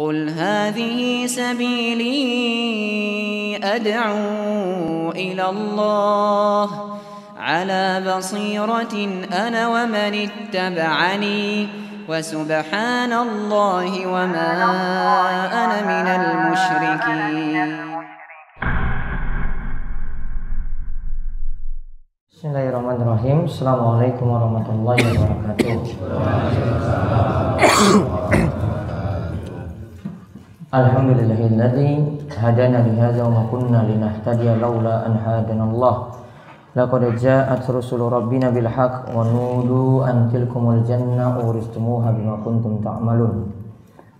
قل هذه سبيلي أدعو إلى الله على بصيرة أنا ومن اتبعني وسبحان الله وما أنا من المشركين. Bismillahirrahmanirrahim. Assalamualaikum warahmatullahi wabarakatuh. الحمد لله الذي هدانا لهذا وما كنا لنهتدي لولا أن هدانا الله. لقد جاءت رسل ربنا بالحق ونودوا أن تلكم الجنة أورثتموها بما كنتم تعملون.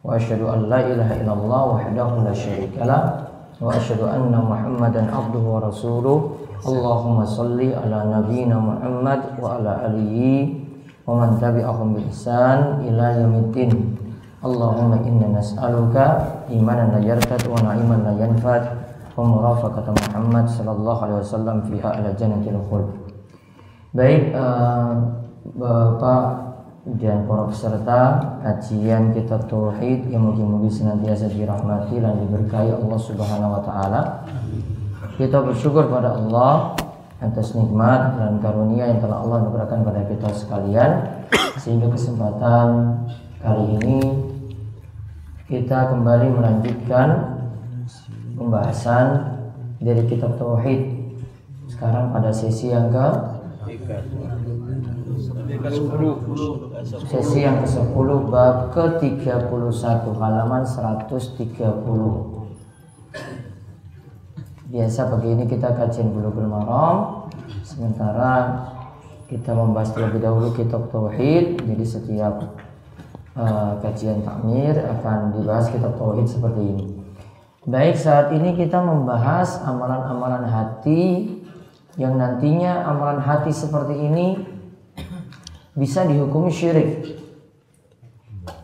وأشهد أن لا إله إلا الله وحده لا شريك له. وأشهد أن محمدا عبده ورسوله. اللهم صل على نبينا محمد وعلى آله ومن تبعهم بإحسان إلى يوم الدين. Allahumma inna nas'aluka imanan la yartad wa na'iman la yanfad wa murafaqata Muhammad sallallahu alaihi wasallam fi a'la jannatil khuld. Baik uh, Bapak dan para peserta kajian kitab tauhid yang mungkin-mungkin senantiasa dirahmati dan diberkahi Allah Subhanahu wa taala. Kita bersyukur pada Allah atas nikmat dan karunia yang telah Allah anugerahkan pada kita sekalian sehingga kesempatan kali ini kita kembali melanjutkan pembahasan dari kitab tauhid. Sekarang pada sesi yang ke sesi yang ke-10 bab ke-31 halaman 130 biasa pagi ini kita kajian bulughul maram. Sementara kita membahas terlebih dahulu kitab tauhid. Jadi setiap uh, kajian takmir akan dibahas kitab tauhid seperti ini. Baik saat ini kita membahas amalan-amalan hati yang nantinya amalan hati seperti ini bisa dihukumi syirik.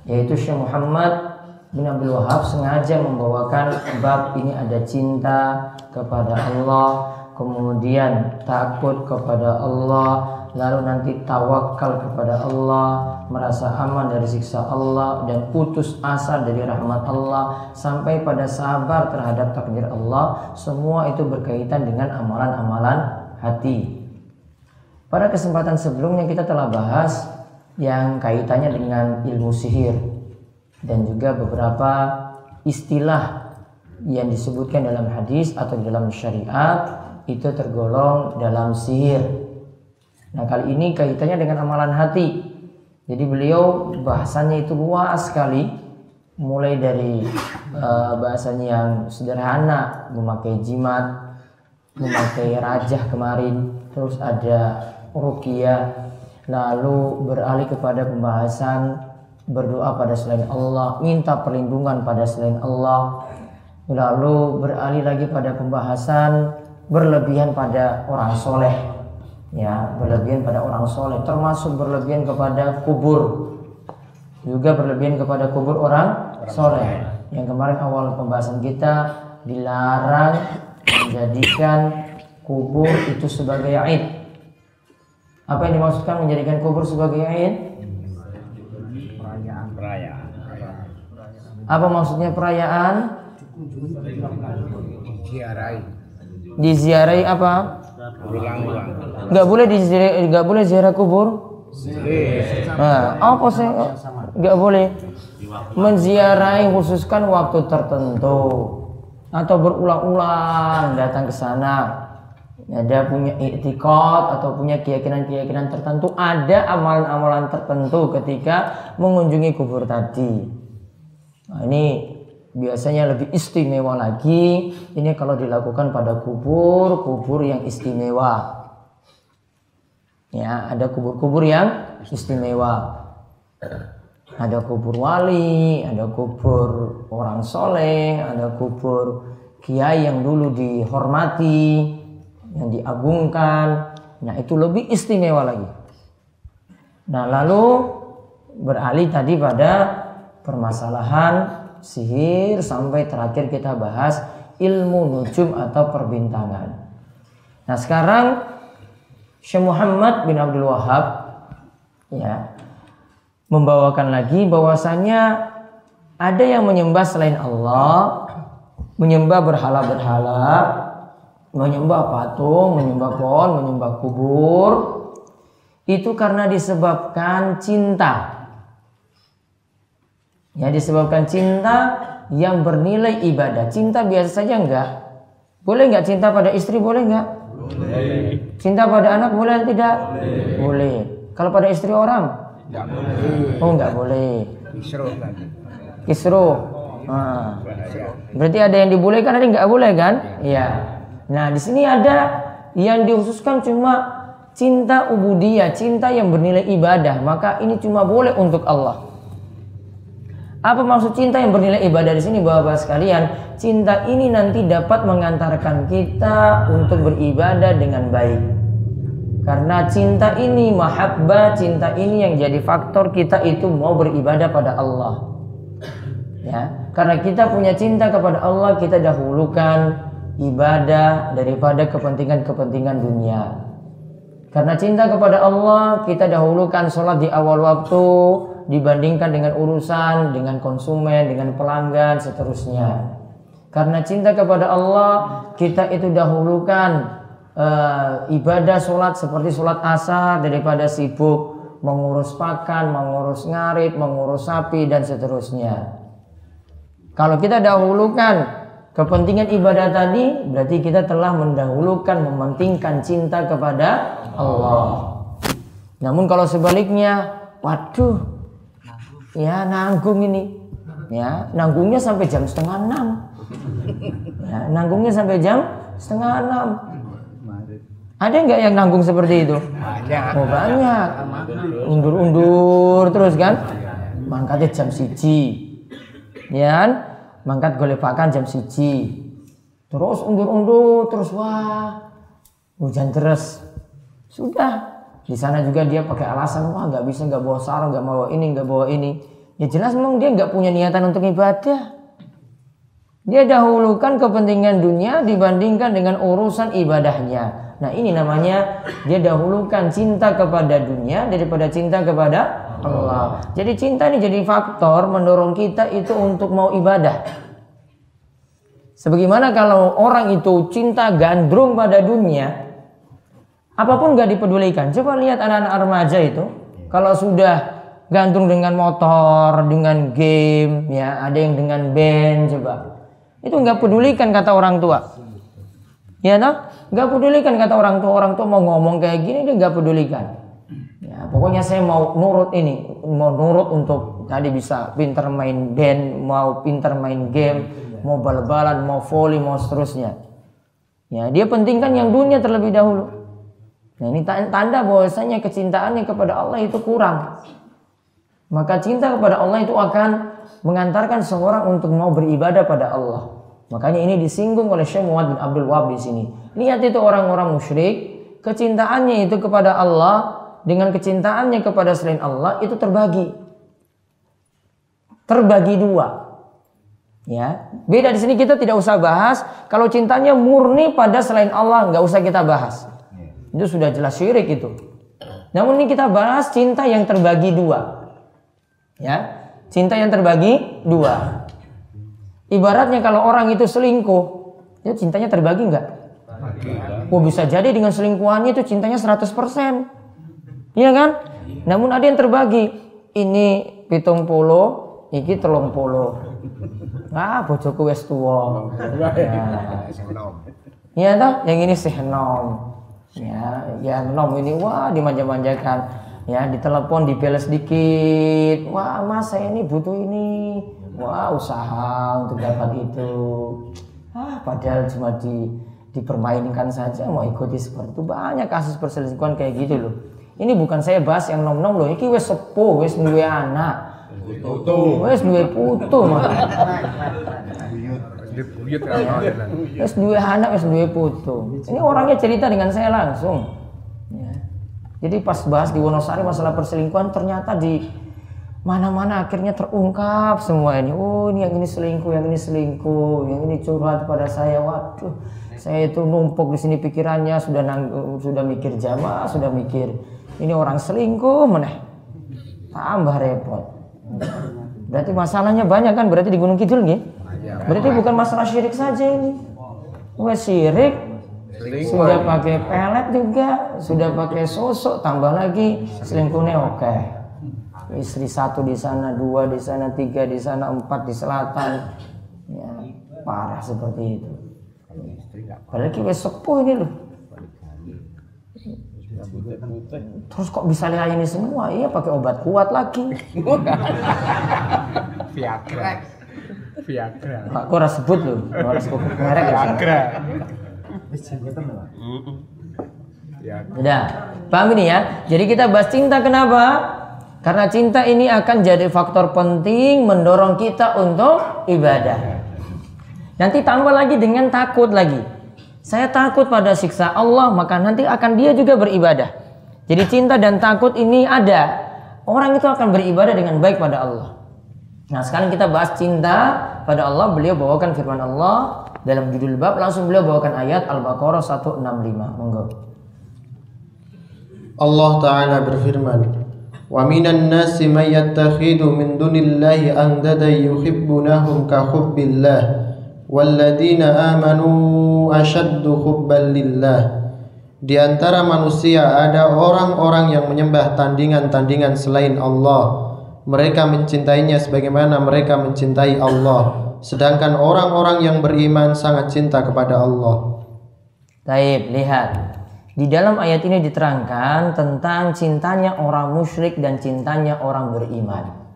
Yaitu Syekh Muhammad bin Abdul Wahab sengaja membawakan bab ini ada cinta kepada Allah, kemudian takut kepada Allah, lalu nanti tawakal kepada Allah, merasa aman dari siksa Allah dan putus asa dari rahmat Allah sampai pada sabar terhadap takdir Allah, semua itu berkaitan dengan amalan-amalan hati. Pada kesempatan sebelumnya kita telah bahas yang kaitannya dengan ilmu sihir dan juga beberapa istilah yang disebutkan dalam hadis atau dalam syariat itu tergolong dalam sihir. Nah kali ini kaitannya dengan amalan hati. Jadi beliau bahasanya itu luas sekali, mulai dari uh, bahasanya yang sederhana, memakai jimat, memakai rajah kemarin, terus ada rukia, lalu beralih kepada pembahasan berdoa pada selain Allah, minta perlindungan pada selain Allah, Lalu beralih lagi pada pembahasan berlebihan pada orang soleh, ya berlebihan pada orang soleh, termasuk berlebihan kepada kubur, juga berlebihan kepada kubur orang soleh. Yang kemarin awal pembahasan kita dilarang menjadikan kubur itu sebagai aid. Apa yang dimaksudkan menjadikan kubur sebagai aid? Perayaan. Apa maksudnya perayaan? Diziarahi. Diziarahi apa? Ulang-ulang. Nggak boleh diziarahi, nggak boleh ziarah kubur. Nah, apa sih? Nggak boleh menziarahi khususkan waktu tertentu atau berulang-ulang datang ke sana. Ada punya iktikad atau punya keyakinan-keyakinan tertentu, ada amalan-amalan tertentu ketika mengunjungi kubur tadi. Nah, ini biasanya lebih istimewa lagi. Ini kalau dilakukan pada kubur kubur yang istimewa. Ya ada kubur-kubur yang istimewa. Ada kubur wali ada kubur orang soleh ada kubur kiai yang dulu dihormati yang diagungkan. Nah itu lebih istimewa lagi. Nah lalu beralih tadi pada permasalahan sihir sampai terakhir kita bahas ilmu nujum atau perbintangan. Nah sekarang Syekh Muhammad bin Abdul Wahab ya membawakan lagi bahwasanya Ada yang menyembah selain Allah, menyembah berhala-berhala, menyembah patung, menyembah pohon, menyembah kubur. Itu karena disebabkan cinta. Ya disebabkan cinta yang bernilai ibadah. Cinta biasa saja enggak? Boleh enggak cinta pada istri? Boleh enggak? Boleh. Cinta pada anak boleh atau tidak? Boleh. boleh. Kalau pada istri orang? Enggak boleh. Oh enggak boleh. Kisro. Kisro. Nah. Berarti ada yang dibolehkan ada yang enggak boleh kan? Iya. Nah di sini ada yang dikhususkan cuma cinta ubudiyah, cinta yang bernilai ibadah. Maka ini cuma boleh untuk Allah. Apa maksud cinta yang bernilai ibadah di sini Bapak-bapak sekalian? Cinta ini nanti dapat mengantarkan kita untuk beribadah dengan baik. Karena cinta ini mahabbah, cinta ini yang jadi faktor kita itu mau beribadah pada Allah. Ya, karena kita punya cinta kepada Allah, kita dahulukan ibadah daripada kepentingan-kepentingan dunia. Karena cinta kepada Allah, kita dahulukan sholat di awal waktu, dibandingkan dengan urusan dengan konsumen, dengan pelanggan, seterusnya. Karena cinta kepada Allah, kita itu dahulukan uh, ibadah sholat seperti sholat asar daripada sibuk mengurus pakan, mengurus ngarit, mengurus sapi dan seterusnya. Kalau kita dahulukan kepentingan ibadah tadi, berarti kita telah mendahulukan mementingkan cinta kepada Allah. Namun kalau sebaliknya, waduh, ya nanggung ini. Ya nanggungnya sampai jam setengah enam. Ya, nanggungnya sampai jam setengah enam. Ada nggak yang nanggung seperti itu? Banyak. Oh banyak. Undur-undur terus kan? Mangkatnya jam siji. Ya kan? Mangkat golepakan jam siji. Terus undur-undur terus wah hujan terus sudah di sana juga dia pakai alasan wah nggak bisa nggak bawa sarung nggak bawa ini nggak bawa ini. Ya jelas memang dia nggak punya niatan untuk ibadah. Dia dahulukan kepentingan dunia dibandingkan dengan urusan ibadahnya. Nah ini namanya dia dahulukan cinta kepada dunia daripada cinta kepada Allah. Jadi cinta ini jadi faktor mendorong kita itu untuk mau ibadah. Sebagaimana kalau orang itu cinta gandrung pada dunia, apa pun nggak dipedulikan. Coba lihat anak-anak remaja itu, kalau sudah gantung dengan motor, dengan game, ya ada yang dengan band, coba itu nggak pedulikan kata orang tua. Ya toh, nggak pedulikan kata orang tua. Orang tua mau ngomong kayak gini dia nggak pedulikan. Ya, pokoknya saya mau nurut ini, mau nurut untuk tadi bisa pinter main band, mau pinter main game, mau bal-balan, mau volley, mau seterusnya. Ya, dia pentingkan yang dunia terlebih dahulu. Nah ini tanda bahwasanya kecintaannya kepada Allah itu kurang. Maka cinta kepada Allah itu akan mengantarkan seorang untuk mau beribadah pada Allah. Makanya ini disinggung oleh Syekh Muhammad bin Abdul Wahab di sini. Lihat itu orang-orang musyrik, kecintaannya itu kepada Allah dengan kecintaannya kepada selain Allah itu terbagi. Terbagi dua. Ya, beda di sini kita tidak usah bahas kalau cintanya murni pada selain Allah nggak usah kita bahas. Itu sudah jelas syirik itu. Namun ini kita bahas cinta yang terbagi dua. Ya, cinta yang terbagi dua. Ibaratnya kalau orang itu selingkuh, itu cintanya terbagi enggak? Oh bisa jadi dengan selingkuhannya itu cintanya 100%. Iya kan? Namun ada yang terbagi. Ini pitung polo, iki telung polo. Ah, bojoku wes tua. Ya. Iya toh, yang ini sih nom ya yang nom ini wah dimanja-manjakan. Ya ditelepon dibeles sedikit wah mas saya ini butuh ini. Wah usaha untuk dapat itu. Ah padahal cuma di dipermainkan saja mau ikuti seperti itu. Banyak kasus perselingkuhan kayak gitu loh. Ini bukan saya bahas yang nom nom loh. Ini wes sepuh wes duwe anak. Wes duwe putu mah Wes dua anak, wes dua putu. Ini orangnya cerita dengan saya langsung. Ya. Jadi pas bahas di Wonosari masalah perselingkuhan ternyata di mana-mana akhirnya terungkap semua ini. Oh ini yang ini selingkuh, yang ini selingkuh, yang ini curhat pada saya. Waduh, saya itu numpuk di sini pikirannya sudah nang, sudah mikir jamaah, sudah mikir ini orang selingkuh mana tambah repot. Berarti masalahnya banyak kan? Berarti di Gunung Kidul nih? Berarti bukan masalah syirik saja ini. Wah syirik sudah pakai pelet juga, sudah pakai sosok, tambah lagi selingkuhnya oke. Istri satu di sana, dua di sana, tiga di sana, empat di selatan. Ya, parah seperti itu. Padahal kita sepuh ini loh. Terus kok bisa lihat ini semua? Iya pakai obat kuat lagi. Viagra. Viagra. Pak, kok harus sebut loh. Harus sebut merek ya. Viagra. Udah, paham ini ya? Jadi kita bahas cinta kenapa? Karena cinta ini akan jadi faktor penting mendorong kita untuk ibadah. Nanti tambah lagi dengan takut lagi. Saya takut pada siksa Allah, maka nanti akan dia juga beribadah. Jadi cinta dan takut ini ada. Orang itu akan beribadah dengan baik pada Allah. Nah sekarang kita bahas cinta pada Allah. Beliau bawakan firman Allah dalam judul bab. Langsung beliau bawakan ayat Al-Baqarah 165. Monggo. Allah Ta'ala berfirman Wa minan nasi man yattakhidu min dunillahi andada yuhibbunahum ka hubbillah walladzina amanu ashaddu hubban lillah Di antara manusia ada orang-orang yang menyembah tandingan-tandingan selain Allah mereka mencintainya sebagaimana mereka mencintai Allah sedangkan orang-orang yang beriman sangat cinta kepada Allah Taib, lihat. Di dalam ayat ini diterangkan tentang cintanya orang musyrik dan cintanya orang beriman.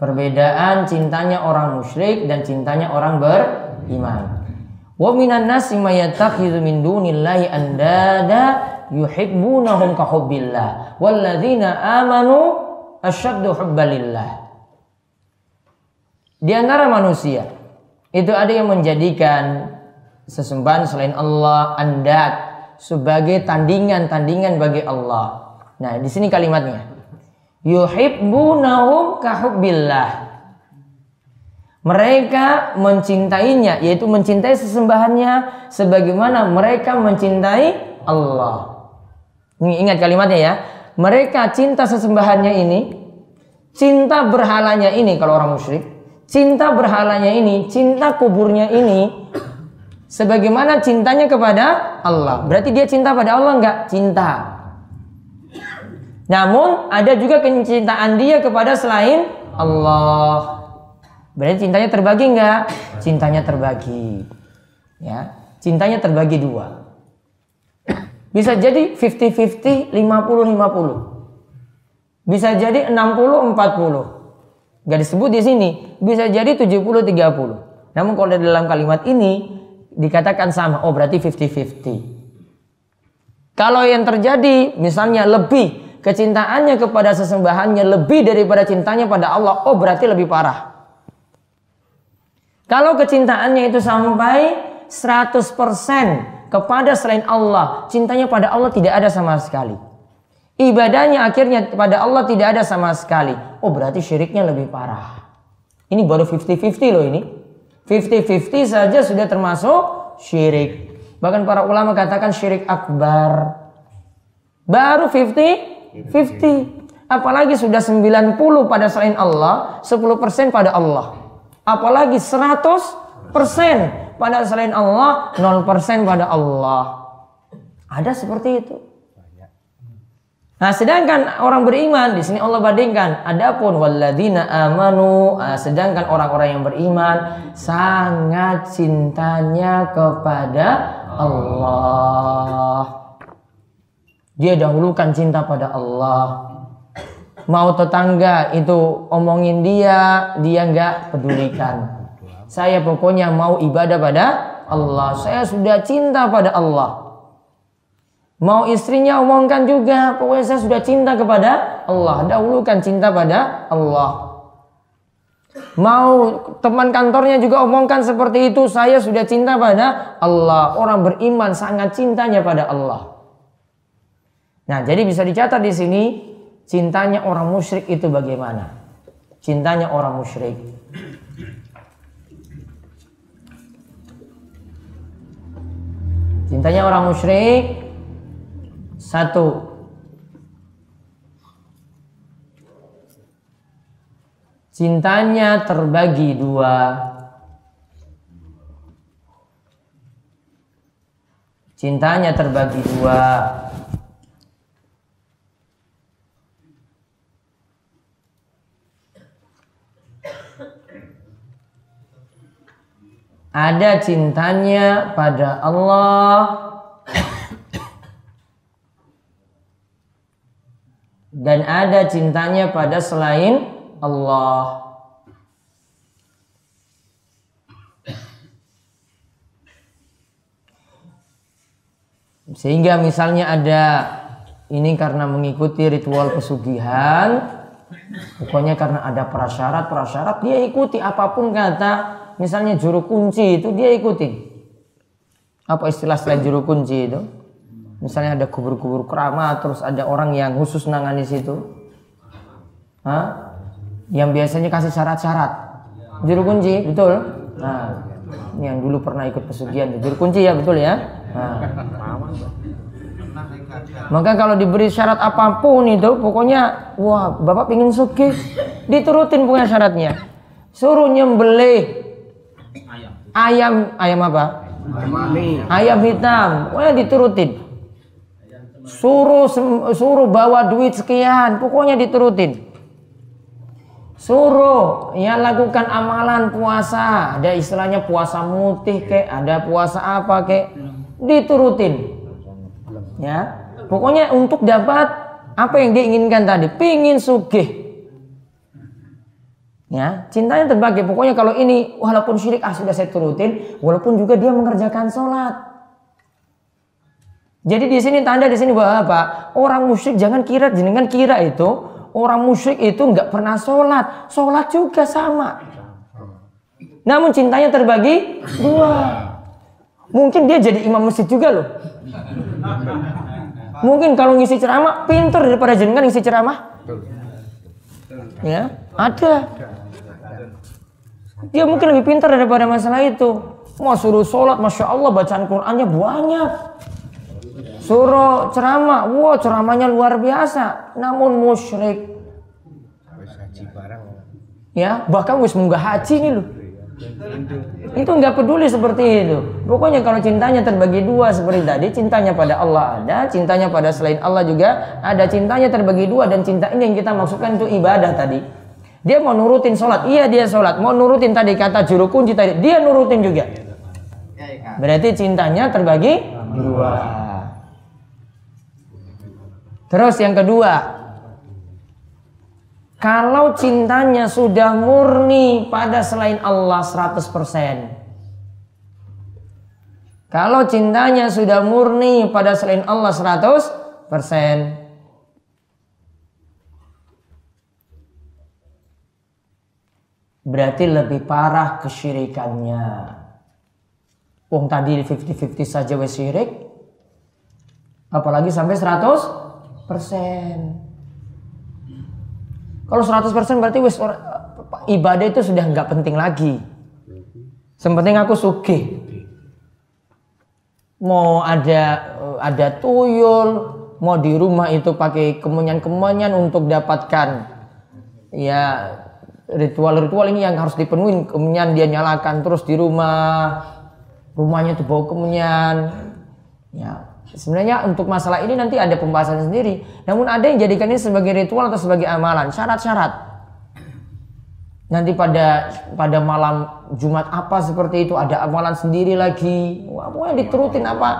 Perbedaan cintanya orang musyrik dan cintanya orang beriman. Wa minan nasi may min dunillahi andada yuhibbunahum ka hubbillah walladzina amanu asyaddu hubbalillah. Di antara manusia itu ada yang menjadikan sesembahan selain Allah andat sebagai tandingan-tandingan bagi Allah. Nah, di sini kalimatnya. Yuhibbunahum kahubbillah. Mereka mencintainya, yaitu mencintai sesembahannya sebagaimana mereka mencintai Allah. Ini ingat kalimatnya ya. Mereka cinta sesembahannya ini, cinta berhalanya ini kalau orang musyrik, cinta berhalanya ini, cinta kuburnya ini, sebagaimana cintanya kepada Allah. Berarti dia cinta pada Allah enggak? Cinta. Namun ada juga kecintaan dia kepada selain Allah. Berarti cintanya terbagi enggak? Cintanya terbagi. Ya, cintanya terbagi dua. Bisa jadi 50-50, 50-50. Bisa jadi 60-40. Gak disebut di sini. Bisa jadi 70-30. Namun kalau dalam kalimat ini dikatakan sama. Oh berarti 50-50. Kalau yang terjadi misalnya lebih kecintaannya kepada sesembahannya lebih daripada cintanya pada Allah. Oh berarti lebih parah. Kalau kecintaannya itu sampai 100% kepada selain Allah, cintanya pada Allah tidak ada sama sekali. Ibadahnya akhirnya kepada Allah tidak ada sama sekali. Oh berarti syiriknya lebih parah. Ini baru 50-50 loh ini. 50-50 saja sudah termasuk syirik. Bahkan para ulama katakan syirik akbar. Baru 50-50. Apalagi sudah 90 pada selain Allah, 10% pada Allah. Apalagi 100% pada selain Allah, 0% pada Allah. Ada seperti itu. Nah, sedangkan orang beriman di sini Allah bandingkan, adapun walladzina amanu, ah, sedangkan orang-orang yang beriman sangat cintanya kepada Allah. Dia dahulukan cinta pada Allah. Mau tetangga itu omongin dia, dia nggak pedulikan. Saya pokoknya mau ibadah pada Allah. Saya sudah cinta pada Allah. Mau istrinya omongkan juga, pokoknya saya sudah cinta kepada Allah. Dahulukan cinta pada Allah. Mau teman kantornya juga omongkan seperti itu, saya sudah cinta pada Allah. Orang beriman sangat cintanya pada Allah. Nah, jadi bisa dicatat di sini cintanya orang musyrik itu bagaimana? Cintanya orang musyrik. Cintanya orang musyrik satu cintanya terbagi dua. Cintanya terbagi dua. Ada cintanya pada Allah dan ada cintanya pada selain Allah. Sehingga misalnya ada ini karena mengikuti ritual pesugihan, pokoknya karena ada prasyarat-prasyarat dia ikuti apa pun kata misalnya juru kunci itu dia ikuti. Apa istilah selain juru kunci itu? Misalnya ada kubur-kubur keramat, terus ada orang yang khusus nangani situ. Hah? Yang biasanya kasih syarat-syarat. Juru kunci, betul? Nah, ini yang dulu pernah ikut pesugihan, juru kunci ya, betul ya? Nah. Maka kalau diberi syarat apa pun itu, pokoknya, wah, bapak pingin sugih, diturutin punya syaratnya. Suruh nyembelih ayam, ayam apa? Ayam hitam, pokoknya diturutin. Suruh suruh bawa duit sekian, pokoknya diturutin. Suruh ya lakukan amalan puasa, ada istilahnya puasa mutih kek, ada puasa apa kek, diturutin. Ya, pokoknya untuk dapat apa yang diinginkan tadi, pingin sugih. Ya, cintanya terbagi. Pokoknya kalau ini walaupun syirik ah sudah saya turutin, walaupun juga dia mengerjakan sholat. Jadi di sini tanda di sini apa? Orang musyrik jangan kira jenengan kira itu orang musyrik itu nggak pernah sholat, sholat juga sama. Namun cintanya terbagi dua. Mungkin dia jadi imam masjid juga loh. Mungkin kalau ngisi ceramah pintar daripada jenengan ngisi ceramah. Ya, ada. Dia mungkin lebih pintar daripada masalah itu. Mau suruh sholat, masya Allah bacaan Qurannya banyak. Suruh ceramah, wah ceramahnya luar biasa, namun musyrik. Ya, bahkan wis munggah haji nih loh. Itu nggak peduli seperti itu. Pokoknya kalau cintanya terbagi dua seperti tadi, cintanya pada Allah ada, cintanya pada selain Allah juga ada. Cintanya terbagi dua dan cinta ini yang kita maksudkan itu ibadah tadi. Dia mau nurutin sholat, iya dia sholat. Mau nurutin tadi kata juru kunci tadi, dia nurutin juga. Berarti cintanya terbagi dua. Terus yang kedua, kalau cintanya sudah murni pada selain Allah 100%. Kalau cintanya sudah murni pada selain Allah 100%. Berarti lebih parah kesyirikannya. Wong tadi 50-50 saja wes syirik. Apalagi sampai 100 persen. Kalau 100 persen berarti wes ibadah itu sudah nggak penting lagi. Sepenting aku sugih. Mau ada ada tuyul, mau di rumah itu pakai kemenyan-kemenyan untuk dapatkan ya ritual-ritual ini yang harus dipenuhi kemenyan dia nyalakan terus di rumah rumahnya itu bau kemenyan ya sebenarnya untuk masalah ini nanti ada pembahasan sendiri namun ada yang jadikan ini sebagai ritual atau sebagai amalan syarat-syarat nanti pada pada malam Jumat apa seperti itu ada amalan sendiri lagi wah pokoknya diturutin apa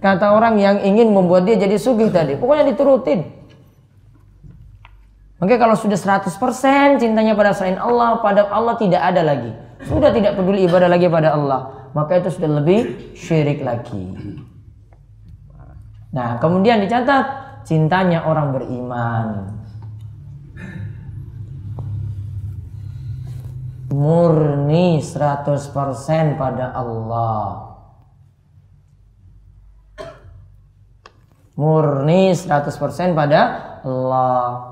kata orang yang ingin membuat dia jadi sugih tadi pokoknya diturutin Oke kalau sudah 100% cintanya pada selain Allah, pada Allah tidak ada lagi. Sudah tidak peduli ibadah lagi pada Allah. Maka itu sudah lebih syirik lagi. Nah kemudian dicatat cintanya orang beriman. Murni 100% pada Allah. Murni 100% pada Allah.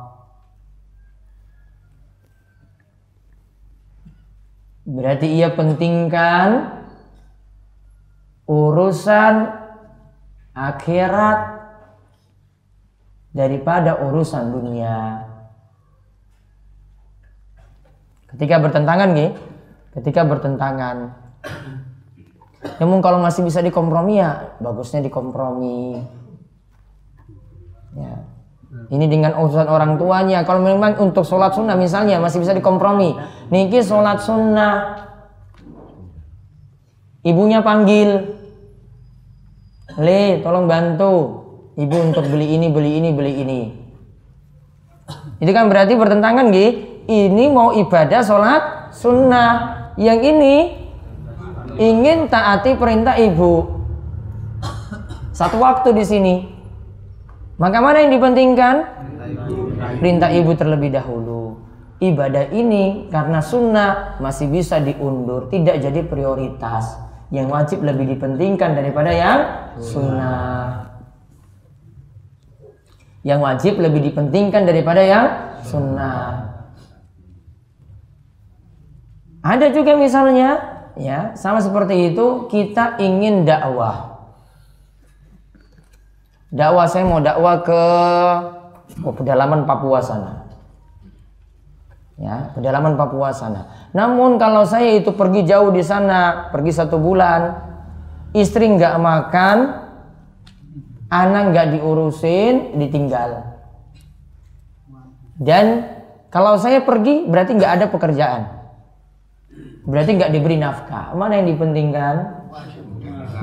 Berarti ia pentingkan urusan akhirat daripada urusan dunia. Ketika bertentangan nih, ketika bertentangan. Namun kalau masih bisa dikompromi ya bagusnya dikompromi. Ya. Ini dengan urusan orang tuanya. Kalau memang untuk sholat sunnah misalnya masih bisa dikompromi. Niki sholat sunnah. Ibunya panggil. Le, tolong bantu. Ibu untuk beli ini, beli ini, beli ini. Itu kan berarti bertentangan Gi. Ini mau ibadah sholat sunnah. Yang ini ingin taati perintah ibu. Satu waktu di sini. Maka mana yang dipentingkan? Perintah ibu terlebih dahulu. Ibadah ini karena sunnah masih bisa diundur, tidak jadi prioritas. Yang wajib lebih dipentingkan daripada yang sunnah. Yang wajib lebih dipentingkan daripada yang sunnah. Ada juga misalnya, ya sama seperti itu kita ingin dakwah dakwah saya mau dakwah ke oh, pedalaman Papua sana. Ya, pedalaman Papua sana. Namun kalau saya itu pergi jauh di sana, pergi satu bulan, istri nggak makan, anak nggak diurusin, ditinggal. Dan kalau saya pergi berarti nggak ada pekerjaan. Berarti nggak diberi nafkah. Mana yang dipentingkan?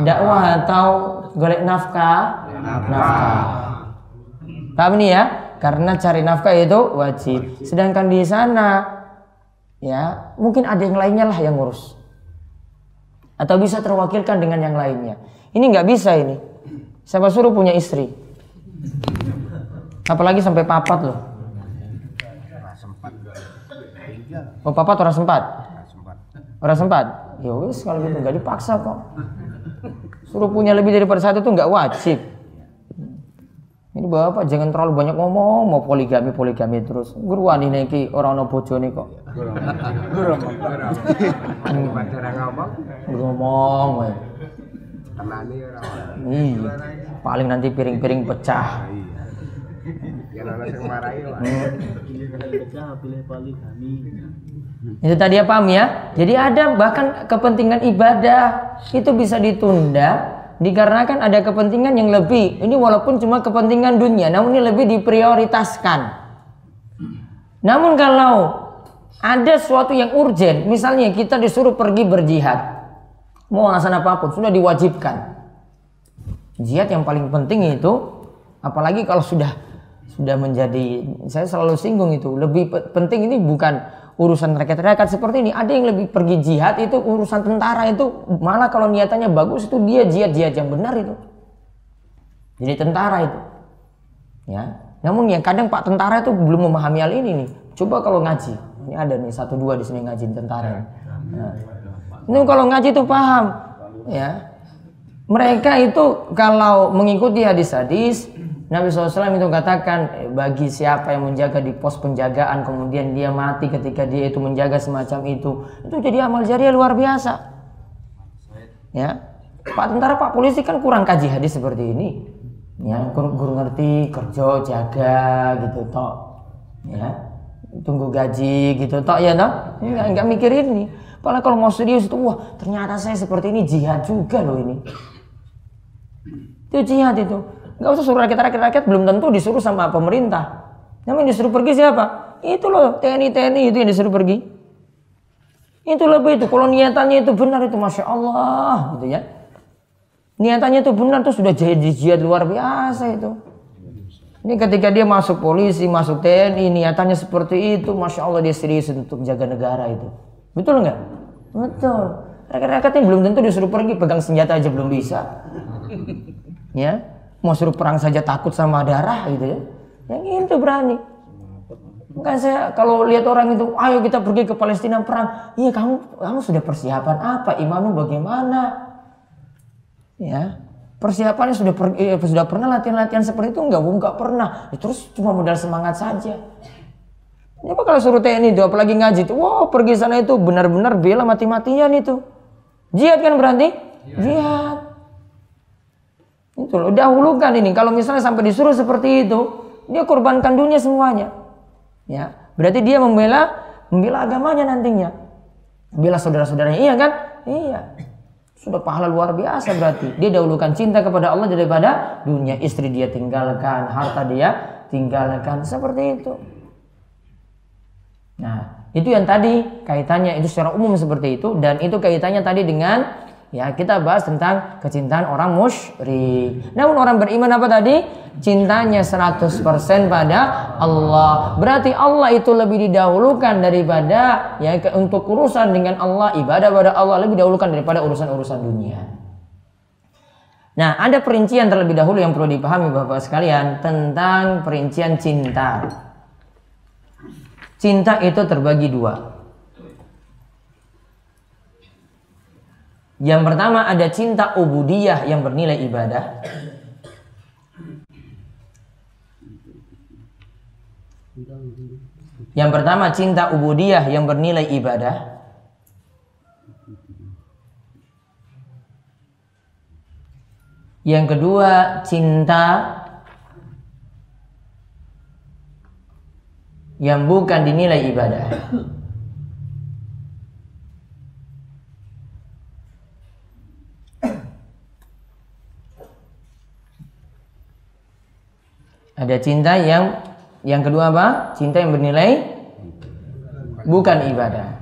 Dakwah atau golek nafkah? nafkah. Paham nih ya? Karena cari nafkah itu wajib. Sedangkan di sana ya, mungkin ada yang lainnya lah yang ngurus. Atau bisa terwakilkan dengan yang lainnya. Ini nggak bisa ini. Siapa suruh punya istri? Apalagi sampai papat loh. Oh papat orang sempat? Orang sempat? Ya wis kalau gitu nggak dipaksa kok. Suruh punya lebih daripada satu itu nggak wajib. Ini bapak jangan terlalu banyak ngomong, mau poligami poligami terus. Guruan ini ki orang no bojo nih kok. Ngomong, wae. Iya. Paling nanti piring-piring pecah. Itu tadi ya paham ya? Jadi ada bahkan kepentingan ibadah itu bisa ditunda dikarenakan ada kepentingan yang lebih. Ini walaupun cuma kepentingan dunia, namun ini lebih diprioritaskan. Namun kalau ada sesuatu yang urgent, misalnya kita disuruh pergi berjihad, mau alasan apa pun sudah diwajibkan. Jihad yang paling penting itu, apalagi kalau sudah sudah menjadi, saya selalu singgung itu, lebih penting ini bukan urusan rakyat-rakyat seperti ini. Ada yang lebih pergi jihad itu urusan tentara itu malah kalau niatannya bagus itu dia jihad-jihad yang benar itu. Jadi tentara itu. Ya. Namun yang kadang Pak tentara itu belum memahami hal ini nih. Coba kalau ngaji. Ini ada nih satu dua di sini ngaji tentara. Nah. Ini kalau ngaji itu paham. Ya. Mereka itu kalau mengikuti hadis-hadis Nabi SAW itu katakan bagi siapa yang menjaga di pos penjagaan kemudian dia mati ketika dia itu menjaga semacam itu itu jadi amal jariah luar biasa. Ya. Pak tentara Pak polisi kan kurang kaji hadis seperti ini. Ya guru, ngerti kerja jaga gitu toh ya. Tunggu gaji gitu toh ya toh nggak, nggak mikir ini. Padahal kalau mau serius itu wah ternyata saya seperti ini jihad juga loh ini. Itu jihad itu Gak usah suruh rakyat-rakyat-rakyat belum tentu disuruh sama pemerintah. Namun disuruh pergi siapa? Itu loh TNI-TNI itu yang disuruh pergi. Itu lebih itu. Kalau niatannya itu benar itu Masya Allah gitu ya. Niatannya itu benar tuh sudah jihad jihad luar biasa itu. Ini ketika dia masuk polisi, masuk TNI, niatannya seperti itu, masya Allah dia serius untuk jaga negara itu. Betul nggak? Betul. Rakyat-rakyat yang belum tentu disuruh pergi, pegang senjata aja belum bisa. Ya, mau suruh perang saja takut sama darah gitu ya yang itu berani Bukan saya kalau lihat orang itu, ayo kita pergi ke Palestina perang. Iya kamu kamu sudah persiapan apa? Imanmu bagaimana? Ya persiapannya sudah per, eh, sudah pernah latihan-latihan seperti itu enggak? Enggak pernah. Ya, terus cuma modal semangat saja. Ya kalau suruh TNI itu apalagi ngaji itu, wow pergi sana itu benar-benar bela mati-matian itu. Jihad kan berarti? Jihad. Itu loh, dahulukan ini. Kalau misalnya sampai disuruh seperti itu, dia korbankan dunia semuanya. Ya, berarti dia membela membela agamanya nantinya. Bela saudara-saudaranya, iya kan? Iya. Sudah pahala luar biasa berarti. Dia dahulukan cinta kepada Allah daripada dunia. Istri dia tinggalkan, harta dia tinggalkan. Seperti itu. Nah, itu yang tadi kaitannya itu secara umum seperti itu dan itu kaitannya tadi dengan ya kita bahas tentang kecintaan orang musyrik. Namun orang beriman apa tadi? Cintanya 100% pada Allah. Berarti Allah itu lebih didahulukan daripada ya untuk urusan dengan Allah, ibadah pada Allah lebih didahulukan daripada urusan-urusan dunia. Nah, ada perincian terlebih dahulu yang perlu dipahami Bapak sekalian tentang perincian cinta. Cinta itu terbagi dua. Yang pertama ada cinta ubudiyah yang bernilai ibadah. Yang pertama cinta ubudiyah yang bernilai ibadah. Yang kedua cinta yang bukan dinilai ibadah. Ada cinta yang yang kedua apa? Cinta yang bernilai bukan ibadah.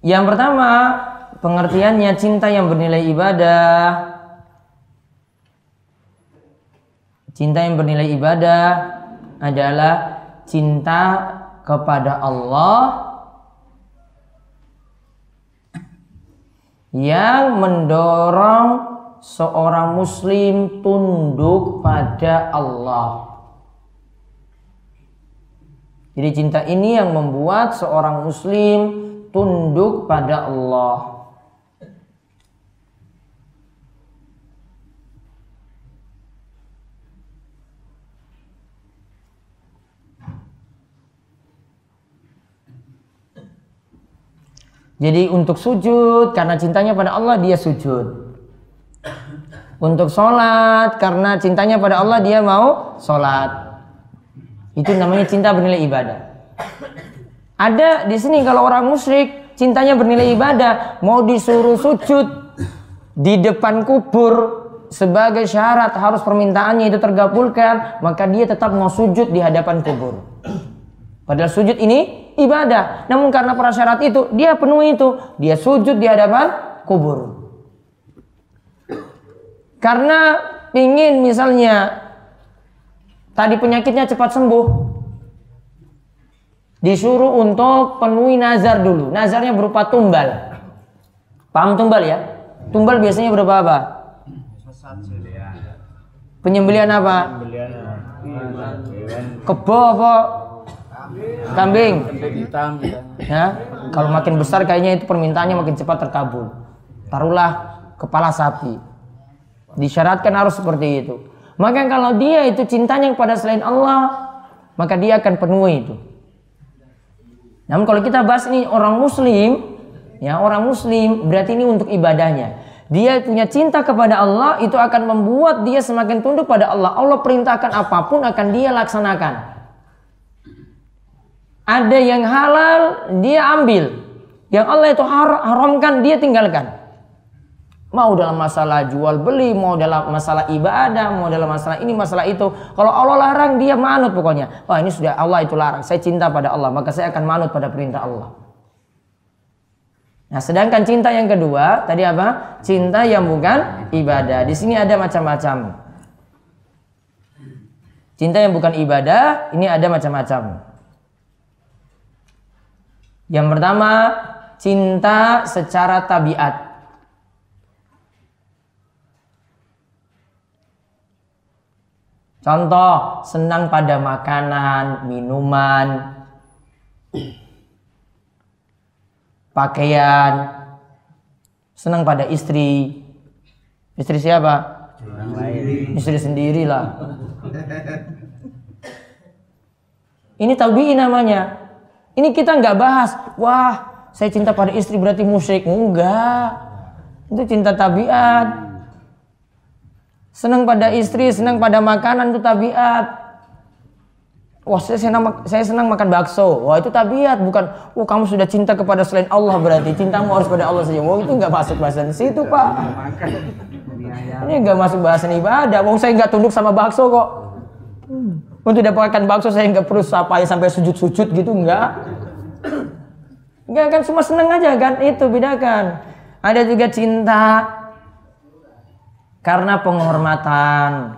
Yang pertama, pengertiannya cinta yang bernilai ibadah. Cinta yang bernilai ibadah adalah cinta kepada Allah yang mendorong seorang muslim tunduk pada Allah. Jadi cinta ini yang membuat seorang muslim tunduk pada Allah. Jadi untuk sujud karena cintanya pada Allah dia sujud untuk sholat karena cintanya pada Allah dia mau sholat. Itu namanya cinta bernilai ibadah. Ada di sini kalau orang musyrik cintanya bernilai ibadah. Mau disuruh sujud di depan kubur sebagai syarat harus permintaannya itu tergabulkan maka dia tetap mau sujud di hadapan kubur. Padahal sujud ini ibadah. Namun karena prasyarat itu dia penuhi itu. Dia sujud di hadapan kubur karena ingin misalnya tadi penyakitnya cepat sembuh. Disuruh untuk penuhi nazar dulu. Nazarnya berupa tumbal. Paham tumbal ya? Tumbal biasanya berapa apa? Penyembelian apa? Kebo apa? Kambing. Ya, kalau makin besar kayaknya itu permintaannya makin cepat terkabul. Taruhlah kepala sapi. Disyaratkan harus seperti itu. Maka kalau dia itu cintanya kepada selain Allah, maka dia akan penuhi itu. Namun kalau kita bahas ini orang muslim, ya orang muslim berarti ini untuk ibadahnya. Dia punya cinta kepada Allah itu akan membuat dia semakin tunduk pada Allah. Allah perintahkan apa pun akan dia laksanakan. Ada yang halal dia ambil. Yang Allah itu haramkan dia tinggalkan. Mau dalam masalah jual beli, mau dalam masalah ibadah, mau dalam masalah ini, masalah itu. Kalau Allah larang, dia manut pokoknya. Wah ini sudah Allah itu larang. Saya cinta pada Allah, maka saya akan manut pada perintah Allah. Nah, sedangkan cinta yang kedua, tadi apa? Cinta yang bukan ibadah. Di sini ada macam-macam. Cinta yang bukan ibadah, ini ada macam-macam. Yang pertama, cinta secara tabiat. Contoh, senang pada makanan, minuman, pakaian, senang pada istri. Istri siapa? Istri sendiri lah. Ini tabii namanya. Ini kita nggak bahas. Wah, saya cinta pada istri berarti musyrik. Enggak. Itu cinta tabiat. Senang pada istri, senang pada makanan itu tabiat. Wah saya senang, saya senang makan bakso. Wah itu tabiat bukan. Wah kamu sudah cinta kepada selain Allah berarti cintamu harus pada Allah saja. Wah itu nggak masuk bahasan situ pak. Ini nggak masuk bahasan ibadah. Wong saya nggak tunduk sama bakso kok. Untuk dapatkan bakso saya nggak perlu sapa sampai sujud-sujud gitu nggak. Nggak kan cuma seneng aja kan itu bedakan. Ada juga cinta karena penghormatan.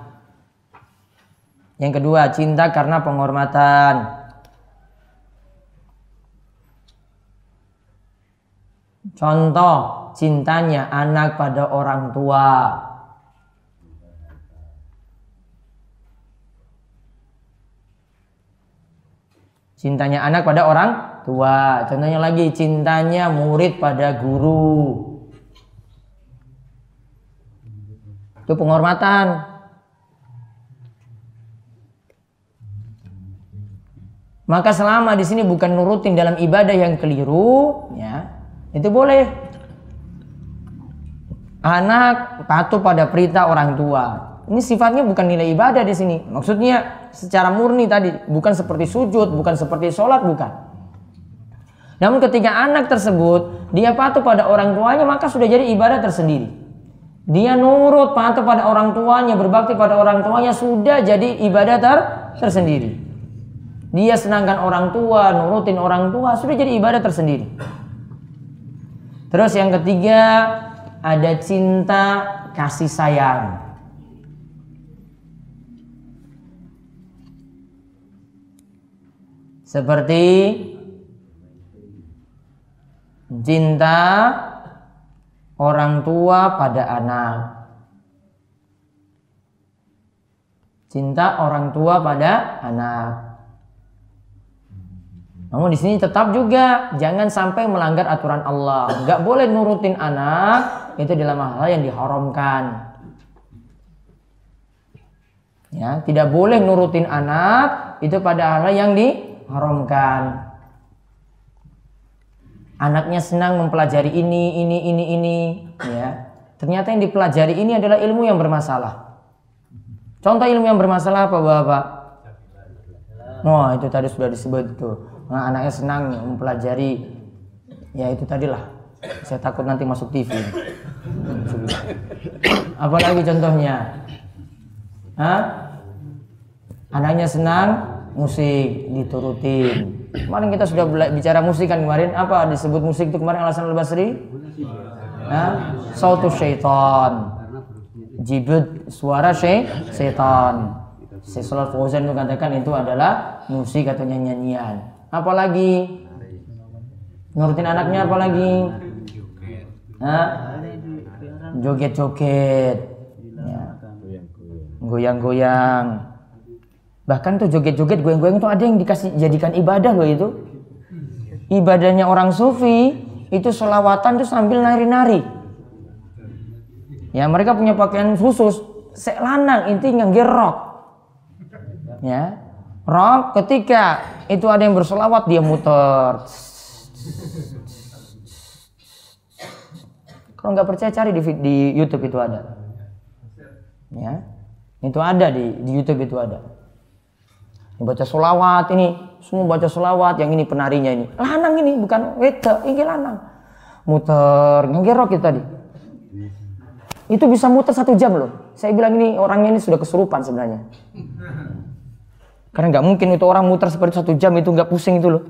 Yang kedua, cinta karena penghormatan. Contoh, cintanya anak pada orang tua. Cintanya anak pada orang tua. Contohnya lagi, cintanya murid pada guru. Itu penghormatan. Maka selama di sini bukan nurutin dalam ibadah yang keliru, ya, itu boleh. Anak patuh pada perintah orang tua. Ini sifatnya bukan nilai ibadah di sini. Maksudnya secara murni tadi, bukan seperti sujud, bukan seperti sholat, bukan. Namun ketika anak tersebut dia patuh pada orang tuanya, maka sudah jadi ibadah tersendiri. Dia nurut patuh pada orang tuanya, berbakti pada orang tuanya sudah jadi ibadah ter tersendiri. Dia senangkan orang tua, nurutin orang tua, sudah jadi ibadah tersendiri. Terus yang ketiga, ada cinta kasih sayang. Seperti cinta orang tua pada anak. Cinta orang tua pada anak. Namun di sini tetap juga jangan sampai melanggar aturan Allah. Gak boleh nurutin anak itu dalam hal yang diharamkan. Ya, tidak boleh nurutin anak itu pada hal yang diharamkan. Anaknya senang mempelajari ini, ini, ini, ini, ya. Ternyata yang dipelajari ini adalah ilmu yang bermasalah. Contoh ilmu yang bermasalah apa, Bapak? Oh, itu tadi sudah disebut itu nah, anaknya senang mempelajari ya itu tadilah saya takut nanti masuk TV apalagi contohnya Hah? anaknya senang musik diturutin kemarin kita sudah bicara musik kan kemarin. Apa disebut musik itu kemarin alasan al-Basri Hah? sautu syaitan. Jibut suara syaitan. Sesuatu Fauzan itu katakan itu adalah musik atau nyanyian. Apalagi? Nurutin anaknya apalagi? Joget-joget. Ya. goyang-goyang bahkan tuh joget-joget goyang-goyang itu ada yang dikasih jadikan ibadah loh itu. Ibadahnya orang sufi itu selawatan tuh sambil nari-nari. Ya mereka punya pakaian khusus sek lanang intinya gerok ya rock ketika itu ada yang bersolawat dia muter. Kalau nggak percaya cari di, di YouTube itu ada. Ya itu ada di, di YouTube itu ada baca solawat ini. Semua baca solawat yang ini penarinya ini. Lanang ini bukan weta ini lanang. Muter. Ngegerok itu tadi. Itu bisa muter satu jam loh. Saya bilang ini orangnya ini sudah kesurupan sebenarnya. Karena nggak mungkin itu orang muter seperti satu jam itu nggak pusing itu loh.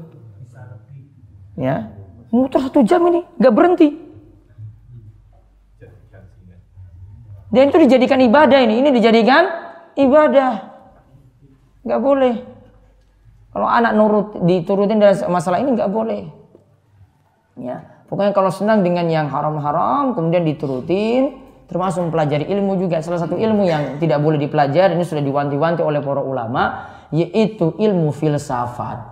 Ya, muter satu jam ini nggak berhenti. Dan itu dijadikan ibadah ini, ini dijadikan ibadah. Nggak boleh. Kalau anak nurut diturutin dalam masalah ini nggak boleh. Ya, pokoknya kalau senang dengan yang haram-haram kemudian diturutin, termasuk mempelajari ilmu juga salah satu ilmu yang tidak boleh dipelajari ini sudah diwanti-wanti oleh para ulama yaitu ilmu filsafat.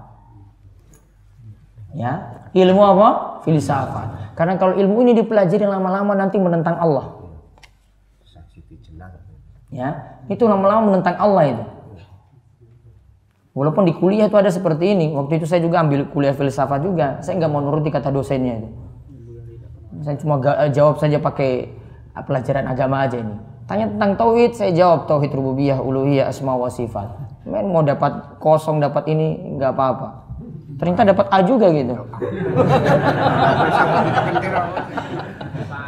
Ya, ilmu apa? Filsafat. Karena kalau ilmu ini dipelajari lama-lama nanti menentang Allah. Ya, itu lama-lama menentang Allah itu. Walaupun di kuliah itu ada seperti ini. Waktu itu saya juga ambil kuliah filsafat juga. Saya nggak mau nuruti kata dosennya itu. Saya cuma eh, jawab saja pakai pelajaran agama aja ini. Tanya tentang tauhid, saya jawab tauhid rububiyah, uluhiyah, asma wa sifat. main mau dapat kosong dapat ini nggak apa-apa ternyata dapat A juga gitu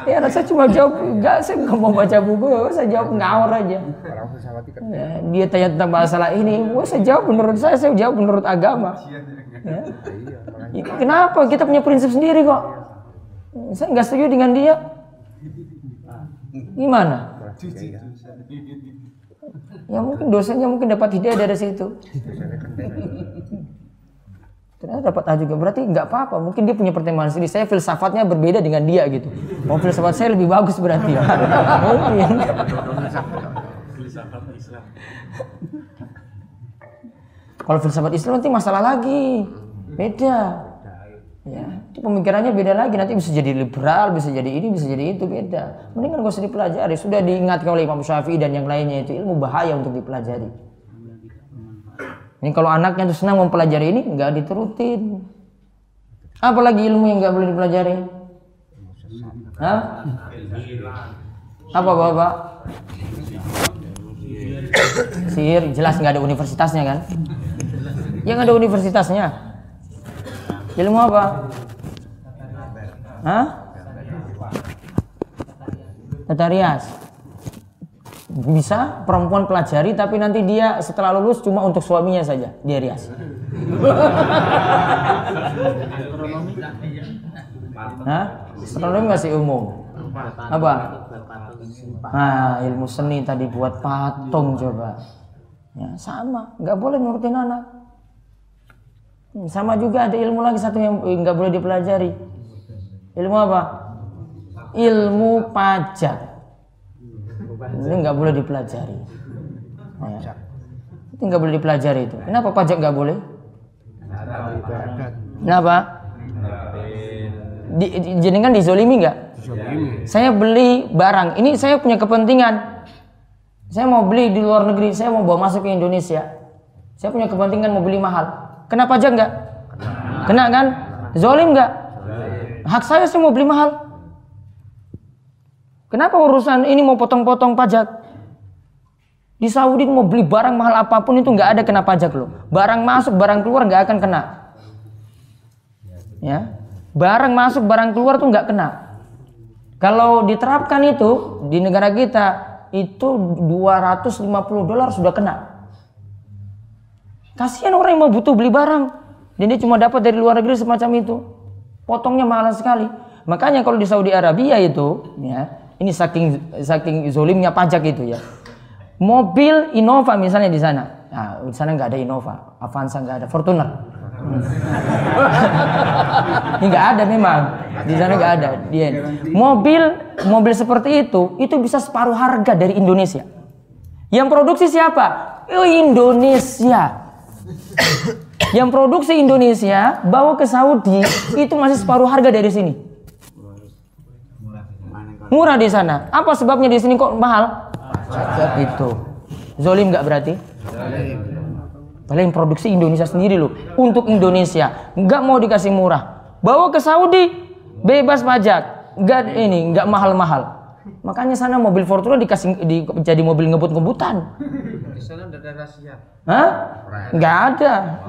ya saya cuma jawab enggak saya nggak mau baca buku saya jawab ngawur aja Ikan Ya, dia tanya tentang masalah ini, wah saya jawab menurut saya, saya jawab menurut agama. Ya. Ya, Kenapa? Kita punya prinsip sendiri kok. Saya nggak setuju dengan dia. Gimana? Ya mungkin dosanya mungkin dapat hidayah dari situ. Ternyata dapat A juga berarti nggak apa-apa. Mungkin dia punya pertimbangan sendiri. Saya filsafatnya berbeda dengan dia gitu. Oh filsafat saya lebih bagus berarti. mungkin. Kalau filsafat Islam nanti masalah lagi. Beda. Ya, itu pemikirannya beda lagi. Nanti bisa jadi liberal, bisa jadi ini, bisa jadi itu, beda. Mendingan gak usah dipelajari. Sudah diingatkan oleh Imam Syafi'i dan yang lainnya itu ilmu bahaya untuk dipelajari. Ini kalau anaknya tuh senang mempelajari ini, nggak diturutin. Apalagi ilmu yang nggak boleh dipelajari? Hah? Apa bapak? Sihir jelas nggak ada universitasnya kan? Yang ada universitasnya. Ilmu apa? Hah? Tata rias. Bisa perempuan pelajari tapi nanti dia setelah lulus cuma untuk suaminya saja dia rias. Hah? Astronomi masih umum. Apa? Nah, ilmu seni tadi buat patung coba. Ya, sama, nggak boleh nurutin anak. Hmm, Sama juga ada ilmu lagi satu yang nggak boleh dipelajari. Ilmu apa? Ilmu pajak. Ini nggak boleh dipelajari. Ya. Itu nggak boleh dipelajari itu. Kenapa pajak nggak boleh? Kenapa? Di, jenengan dizolimi nggak? Saya beli barang, ini saya punya kepentingan. Saya mau beli di luar negeri, saya mau bawa masuk ke Indonesia. Saya punya kepentingan mau beli mahal. Kena pajak nggak? Kena kan? Zolim nggak? Hak saya saya mau beli mahal. Kenapa urusan ini mau potong-potong pajak? Di Saudi mau beli barang mahal apa pun itu nggak ada kena pajak loh. Barang masuk, barang keluar nggak akan kena. Ya, barang masuk, barang keluar tuh nggak kena. Kalau diterapkan itu di negara kita itu 250 dolar sudah kena. Kasihan orang yang mau butuh beli barang dan dia cuma dapat dari luar negeri semacam itu. Potongnya mahal sekali. Makanya kalau di Saudi Arabia itu ya, ini saking saking zolimnya pajak itu ya. Mobil Innova misalnya di sana. Nah, di sana nggak ada Innova, Avanza nggak ada, Fortuner. Ini nggak ada memang. Di sana nggak ada. Dia mobil mobil seperti itu itu bisa separuh harga dari Indonesia. Yang produksi siapa? Oh, Indonesia. Yang produksi Indonesia bawa ke Saudi itu masih separuh harga dari sini. Murah di sana. Apa sebabnya di sini kok mahal? Itu. Zolim nggak berarti? Paling produksi Indonesia sendiri loh. Untuk Indonesia. Nggak mau dikasih murah. Bawa ke Saudi. Bebas pajak. Nggak ini. Nggak mahal-mahal. Makanya sana mobil Fortuner dikasih di, jadi mobil ngebut-ngebutan. Di sana ada rahasia. Hah? Nggak ada.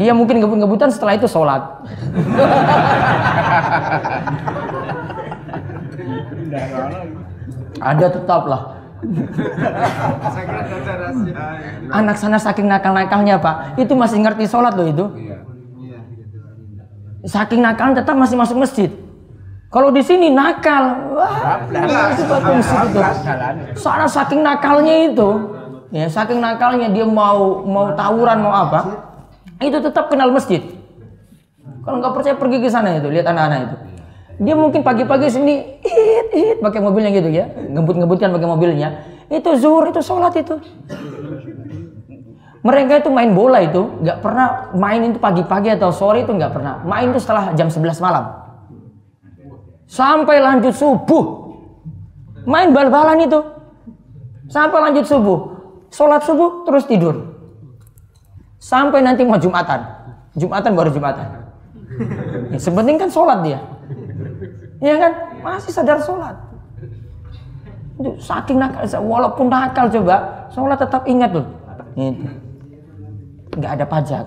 Dia mungkin ngebut-ngebutan setelah itu sholat. ada tetap lah. Ada rahasia. Anak sana saking nakal-nakalnya pak, itu masih ngerti sholat loh itu. Saking nakal tetap masih masuk masjid. Kalau di sini nakal, wah. Sana saking nakalnya itu, ya saking nakalnya dia mau mau tawuran mau apa, itu tetap kenal masjid. Kalau nggak percaya pergi ke sana itu, lihat anak-anak itu. Dia mungkin pagi-pagi sini, it, it, pakai mobilnya gitu ya, ngebut-ngebutkan pakai mobilnya. Itu zuhur, itu sholat itu. Mereka itu main bola itu nggak pernah main itu pagi-pagi atau sore itu nggak pernah. Main itu setelah jam 11 malam. Sampai lanjut subuh. Main bal-balan itu. Sampai lanjut subuh. Sholat subuh terus tidur. Sampai nanti mau Jumatan. Jumatan baru Jumatan. Ya, sepenting kan sholat dia. Iya kan? Masih sadar sholat. Saking nakal, walaupun nakal coba, sholat tetap ingat loh. Itu. Nggak ada pajak.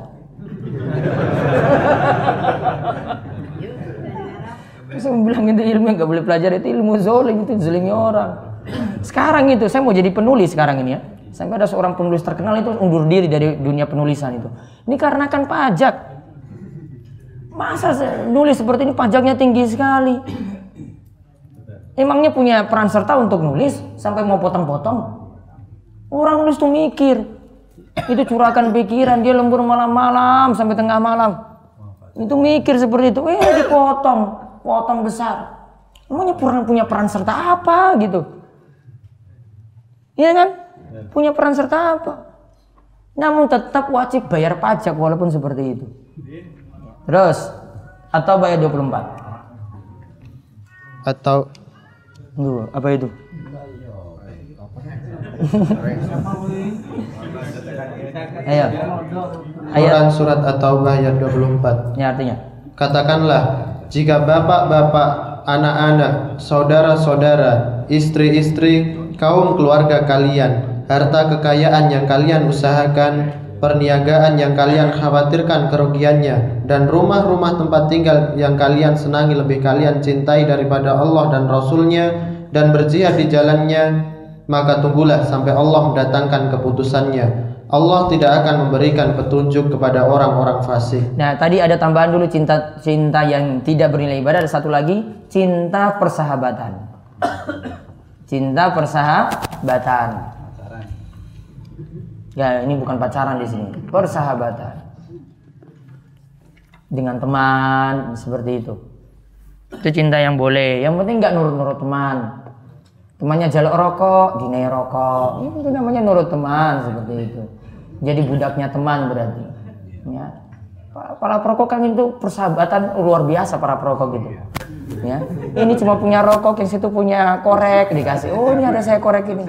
Saya bilang itu ilmu yang nggak boleh pelajari itu ilmu zolim itu zolimi orang. Sekarang itu saya mau jadi penulis sekarang ini ya. Sampai ada seorang penulis terkenal itu undur diri dari dunia penulisan itu. Ini karena kan pajak. Masa nulis seperti ini pajaknya tinggi sekali. Emangnya punya peran serta untuk nulis sampai mau potong-potong? Orang nulis tuh mikir. Itu curahkan pikiran, dia lembur malam-malam sampai tengah malam. Itu mikir seperti itu, eh dipotong, potong besar. Emangnya pernah punya peran serta apa gitu? Iya kan? Punya peran serta apa? Namun tetap wajib bayar pajak walaupun seperti itu. Terus atau bayar 24. Atau Tunggu, apa itu? Ayo. Ayat Quran surat At-Taubah ayat 24. ini artinya. Katakanlah, jika bapak-bapak, anak-anak, saudara-saudara, istri-istri, kaum keluarga kalian, harta kekayaan yang kalian usahakan, perniagaan yang kalian khawatirkan kerugiannya, dan rumah-rumah tempat tinggal yang kalian senangi lebih kalian cintai daripada Allah dan Rasulnya, dan berjihad di jalannya, maka tunggulah sampai Allah mendatangkan keputusannya. Allah tidak akan memberikan petunjuk kepada orang-orang fasik. Nah, tadi ada tambahan dulu cinta cinta yang tidak bernilai ibadah, ada satu lagi cinta persahabatan. Cinta persahabatan. Ya, ini bukan pacaran di sini, persahabatan. Dengan teman seperti itu. Itu cinta yang boleh. Yang penting nggak nurut-nurut teman. Temannya jaluk rokok, dinai rokok. Itu namanya nurut teman seperti itu. Jadi budaknya teman berarti. Ya. Pa- Para perokok kan itu persahabatan luar biasa para perokok gitu. Ya. Ini cuma punya rokok, yang situ punya korek dikasih. Oh ini ada saya korek ini.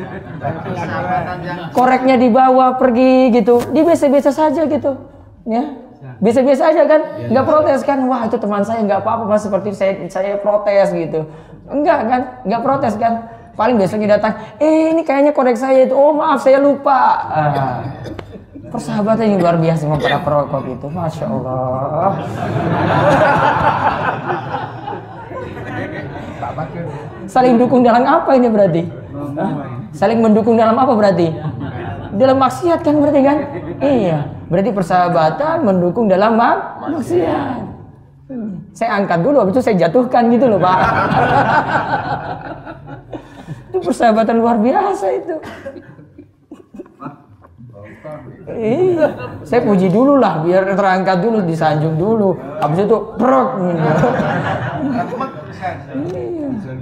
Koreknya dibawa pergi gitu. Dia biasa-biasa saja gitu. Ya. Biasa-biasa aja kan, nggak protes kan? Wah itu teman saya nggak apa-apa mas seperti saya saya protes gitu. Enggak kan, nggak protes kan? Paling besoknya datang, eh ini kayaknya korek saya itu. Oh maaf saya lupa. Ah. Persahabatan yang luar biasa sama para perokok itu, masya Allah. Saling dukung dalam apa ini berarti? Hah? Saling mendukung dalam apa berarti? Dalam maksiat kan berarti kan? Iya. Berarti persahabatan mendukung dalam mak- maksiat. Hmm. Saya angkat dulu, habis itu saya jatuhkan gitu loh pak. itu persahabatan luar biasa itu. Iya, saya puji dulu lah, biar terangkat dulu, disanjung dulu. Habis itu prok gitu.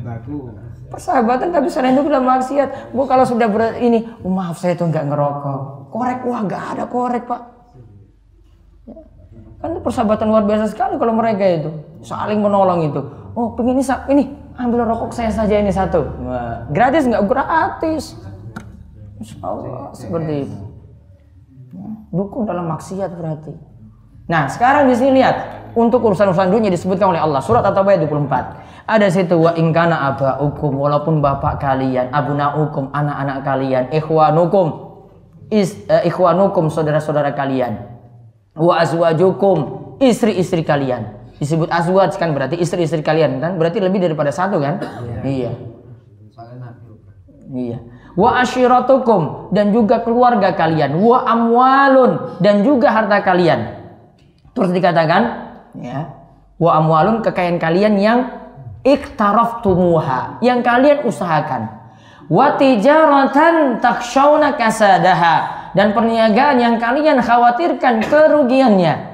Iya. Persahabatan tapi selain itu dalam maksiat. Bu kalau sudah ber ini, oh, maaf saya tuh nggak ngerokok. Korek wah nggak ada korek pak. Ya. Kan itu persahabatan luar biasa sekali kalau mereka itu saling menolong itu. Oh pengen ini ini ambil rokok saya saja ini satu. Gratis nggak gratis. Allah seperti itu. Ya, Dukung dalam maksiat berarti. Nah sekarang di sini lihat untuk urusan-urusan dunia disebutkan oleh Allah surat At-Taubah ayat 24. Ada situ wa ingkana abaukum walaupun bapak kalian, abunaukum anak-anak kalian, ikhwanukum is, eh, ikhwanukum saudara-saudara kalian, wa azwajukum istri-istri kalian. Disebut azwaj kan berarti istri-istri kalian kan berarti lebih daripada satu kan? Iya. Iya. Wa ashiratukum dan juga keluarga kalian, wa amwalun dan juga harta kalian. Terus dikatakan, ya, wa amwalun kekayaan kalian yang iktaraftumuha, yang kalian usahakan. Wa tijaratan takshawna kasadaha dan perniagaan yang kalian khawatirkan kerugiannya.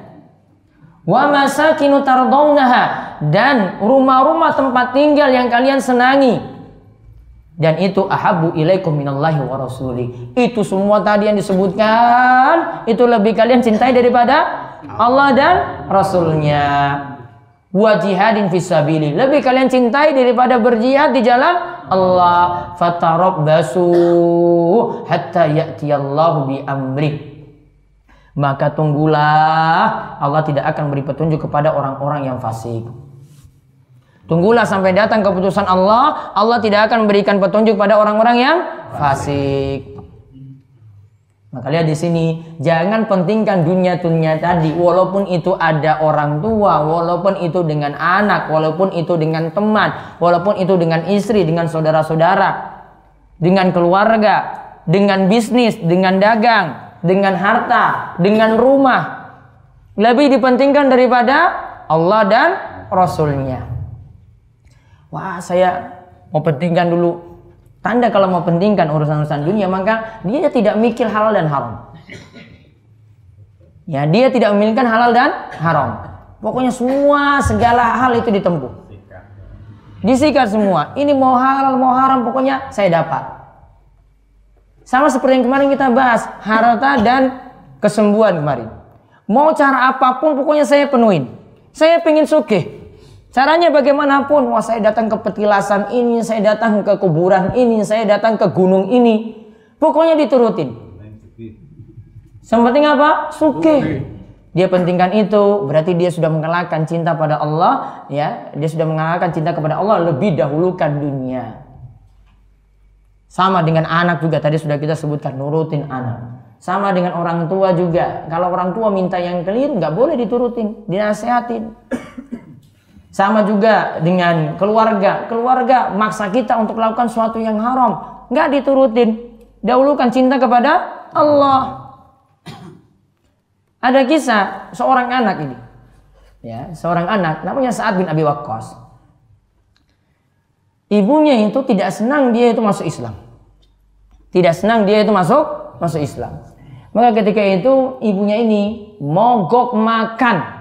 Wa masakinu tardawnaha dan rumah-rumah tempat tinggal yang kalian senangi. Dan itu ahabu ilaikum minallahi wa rasuli. Itu semua tadi yang disebutkan itu lebih kalian cintai daripada Allah dan Rasulnya. Wa jihadin fisabili. Lebih kalian cintai daripada berjihad di jalan Allah. Fatarabbasu hatta ya'tiyallahu bi amrih. Maka tunggulah Allah tidak akan beri petunjuk kepada orang-orang yang fasik. Tunggulah sampai datang keputusan Allah. Allah tidak akan memberikan petunjuk pada orang-orang yang fasik. Maka lihat di sini, jangan pentingkan dunia-dunia tadi, walaupun itu ada orang tua, walaupun itu dengan anak, walaupun itu dengan teman, walaupun itu dengan istri, dengan saudara-saudara, dengan keluarga, dengan bisnis, dengan dagang, dengan harta, dengan rumah. Lebih dipentingkan daripada Allah dan Rasulnya. Wah, saya mau pentingkan dulu Tanda kalau mau pentingkan urusan-urusan dunia maka dia tidak mikir halal dan haram. Ya, dia tidak memikirkan halal dan haram. Pokoknya semua segala hal itu ditempuh. Disikat semua. Ini mau halal mau haram pokoknya saya dapat. Sama seperti yang kemarin kita bahas, harta dan kesembuhan kemarin. Mau cara apa pun pokoknya saya penuhin. Saya pengen sugih. Caranya bagaimanapun, wah saya datang ke petilasan ini, saya datang ke kuburan ini, saya datang ke gunung ini. Pokoknya diturutin. Yang penting apa? Suke. Dia pentingkan itu, berarti dia sudah mengalahkan cinta pada Allah, ya. Dia sudah mengalahkan cinta kepada Allah lebih dahulukan dunia. Sama dengan anak juga tadi sudah kita sebutkan nurutin anak. Sama dengan orang tua juga. Kalau orang tua minta yang keliru nggak boleh diturutin, dinasehatin. Sama juga dengan keluarga. Keluarga maksa kita untuk melakukan sesuatu yang haram. Nggak diturutin. Dahulukan cinta kepada Allah. Ada kisah seorang anak ini. Ya, seorang anak namanya Sa'ad bin Abi Waqqas. Ibunya itu tidak senang dia itu masuk Islam. Tidak senang dia itu masuk masuk Islam. Maka ketika itu ibunya ini mogok makan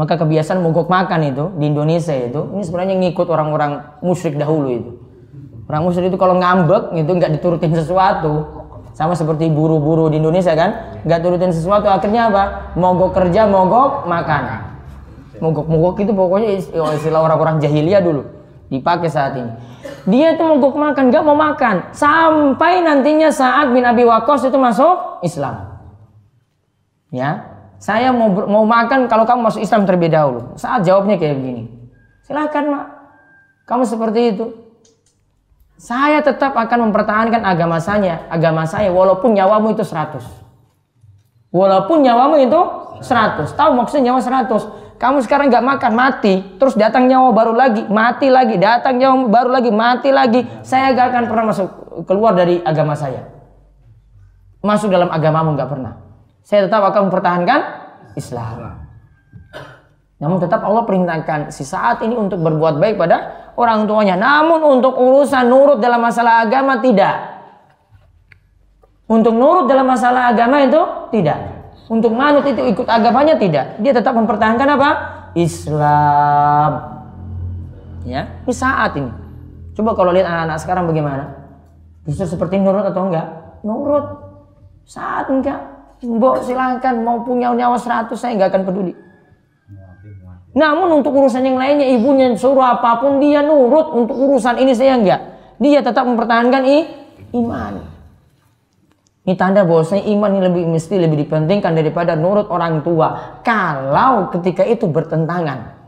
maka kebiasaan mogok makan itu di Indonesia itu ini sebenarnya ngikut orang-orang musyrik dahulu itu. Orang musyrik itu kalau ngambek itu nggak diturutin sesuatu. Sama seperti buru-buru di Indonesia kan, nggak turutin sesuatu akhirnya apa? Mogok kerja, mogok makan. Mogok-mogok itu pokoknya oh, istilah orang-orang jahiliyah dulu dipakai saat ini. Dia itu mogok makan, nggak mau makan sampai nantinya saat bin Abi Waqqas itu masuk Islam. Ya, saya mau mau makan kalau kamu masuk Islam terlebih dahulu. Saat jawabnya kayak begini. Silahkan mak. Kamu seperti itu. Saya tetap akan mempertahankan agama saya, agama saya walaupun nyawamu itu 100. Walaupun nyawamu itu 100. Tahu maksudnya nyawa 100. Kamu sekarang nggak makan, mati. Terus datang nyawa baru lagi, mati lagi. Datang nyawa baru lagi, mati lagi. Saya gak akan pernah masuk keluar dari agama saya. Masuk dalam agamamu nggak pernah saya tetap akan mempertahankan Islam. Namun tetap Allah perintahkan si saat ini untuk berbuat baik pada orang tuanya. Namun untuk urusan nurut dalam masalah agama tidak. Untuk nurut dalam masalah agama itu tidak. Untuk manut itu ikut agamanya tidak. Dia tetap mempertahankan apa? Islam. Ya, ini saat ini. Coba kalau lihat anak-anak sekarang bagaimana? Bisa seperti nurut atau enggak? Nurut. Saat enggak. Mbok silahkan mau punya nyawa 100 saya nggak akan peduli. Namun untuk urusan yang lainnya ibunya suruh apa pun dia nurut untuk urusan ini saya enggak. Dia tetap mempertahankan i, iman. Ini tanda bahwasanya iman ini lebih mesti lebih dipentingkan daripada nurut orang tua. Kalau ketika itu bertentangan.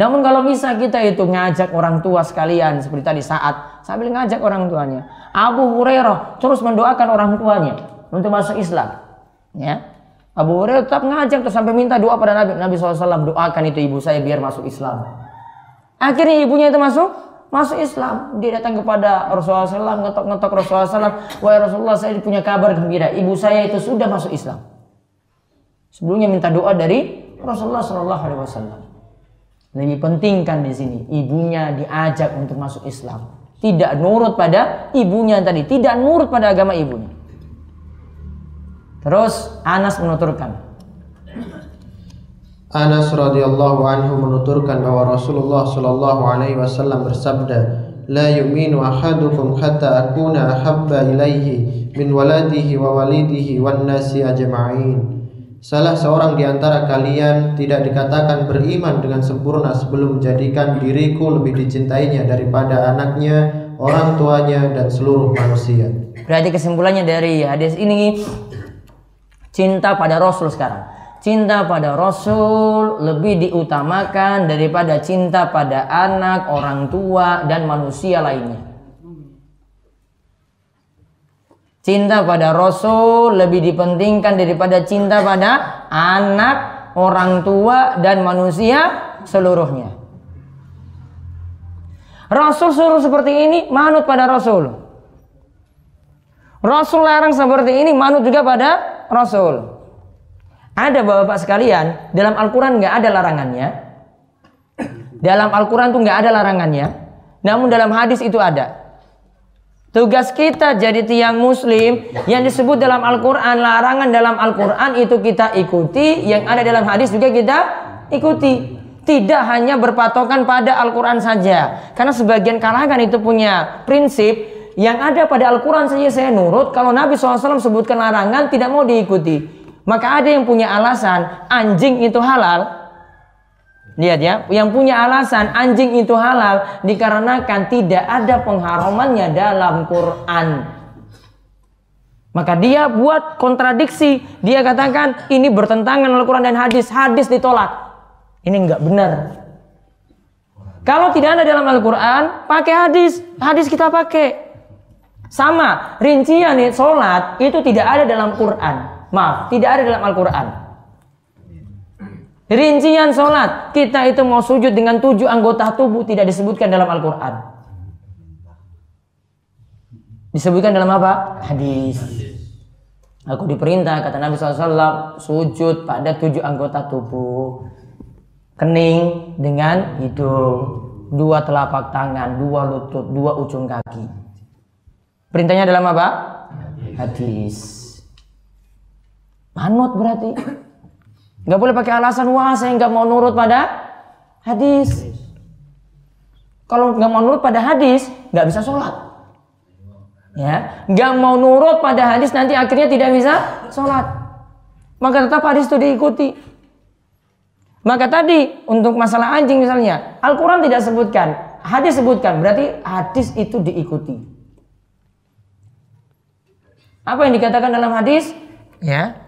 Namun kalau bisa kita itu ngajak orang tua sekalian seperti tadi saat sambil ngajak orang tuanya. Abu Hurairah terus mendoakan orang tuanya untuk masuk Islam. Ya. Abu Hurairah tetap ngajak terus sampai minta doa pada Nabi. Nabi SAW doakan itu ibu saya biar masuk Islam. Akhirnya ibunya itu masuk masuk Islam. Dia datang kepada Rasulullah SAW, ngetok-ngetok Rasulullah SAW. Wahai Rasulullah saya punya kabar gembira. Ibu saya itu sudah masuk Islam. Sebelumnya minta doa dari Rasulullah SAW. Lebih penting kan di sini ibunya diajak untuk masuk Islam. Tidak nurut pada ibunya tadi, tidak nurut pada agama ibunya. Terus Anas menuturkan. Anas radhiyallahu anhu menuturkan bahwa Rasulullah shallallahu alaihi wasallam bersabda, "La yu'minu ahadukum hatta akuna ahabba ilaihi min waladihi wa walidihi wan nasi ajma'in." Salah seorang di antara kalian tidak dikatakan beriman dengan sempurna sebelum menjadikan diriku lebih dicintainya daripada anaknya, orang tuanya dan seluruh manusia. Berarti kesimpulannya dari hadis ini Cinta pada Rasul sekarang. Cinta pada Rasul lebih diutamakan daripada cinta pada anak, orang tua, dan manusia lainnya. Cinta pada Rasul lebih dipentingkan daripada cinta pada anak, orang tua, dan manusia seluruhnya. Rasul suruh seperti ini, manut pada Rasul. Rasul larang seperti ini, manut juga pada Rasul. Ada bapak-bapak sekalian, dalam Al-Quran nggak ada larangannya. Dalam Al-Quran tuh nggak ada larangannya. Namun dalam hadis itu ada. Tugas kita jadi tiang muslim yang disebut dalam Al-Quran, larangan dalam Al-Quran itu kita ikuti, yang ada dalam hadis juga kita ikuti. Tidak hanya berpatokan pada Al-Quran saja. Karena sebagian kalangan itu punya prinsip, yang ada pada Al-Quran saja saya nurut, kalau Nabi SAW sebutkan larangan tidak mau diikuti. Maka ada yang punya alasan, anjing itu halal, Lihat ya, yang punya alasan anjing itu halal dikarenakan tidak ada pengharamannya dalam Quran. Maka dia buat kontradiksi. Dia katakan ini bertentangan Al-Quran dan hadis. Hadis ditolak. Ini enggak benar. Kalau tidak ada dalam Al-Quran, pakai hadis. Hadis kita pakai. Sama, rincian nih, sholat itu tidak ada dalam Quran. Maaf, tidak ada dalam Al-Quran. Rincian sholat, kita itu mau sujud dengan tujuh anggota tubuh tidak disebutkan dalam Al-Quran. Disebutkan dalam apa? Hadis. Aku diperintah, kata Nabi SAW, sujud pada tujuh anggota tubuh. Kening dengan hidung. Dua telapak tangan, dua lutut, dua ujung kaki. Perintahnya dalam apa? Hadis. Manut berarti. Nggak boleh pakai alasan wah saya nggak mau nurut pada hadis. Kalau nggak mau nurut pada hadis, nggak bisa sholat. Ya, nggak mau nurut pada hadis nanti akhirnya tidak bisa sholat. Maka tetap hadis itu diikuti. Maka tadi untuk masalah anjing misalnya, Al-Quran tidak sebutkan, hadis sebutkan, berarti hadis itu diikuti. Apa yang dikatakan dalam hadis? Ya,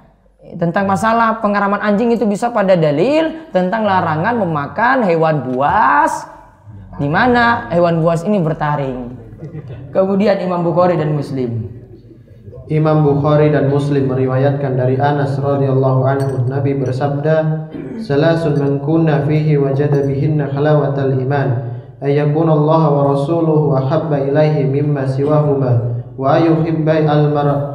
tentang masalah pengaraman anjing itu bisa pada dalil tentang larangan memakan hewan buas di mana hewan buas ini bertaring. Kemudian Imam Bukhari dan Muslim. Imam Bukhari dan Muslim meriwayatkan dari Anas radhiyallahu anhu Nabi bersabda Salasun man kunna fihi wajada bihinna halawatal iman ayyakun Allah wa rasuluhu ahabba ilaihi mimma siwahuma wa ayuhibba al-mar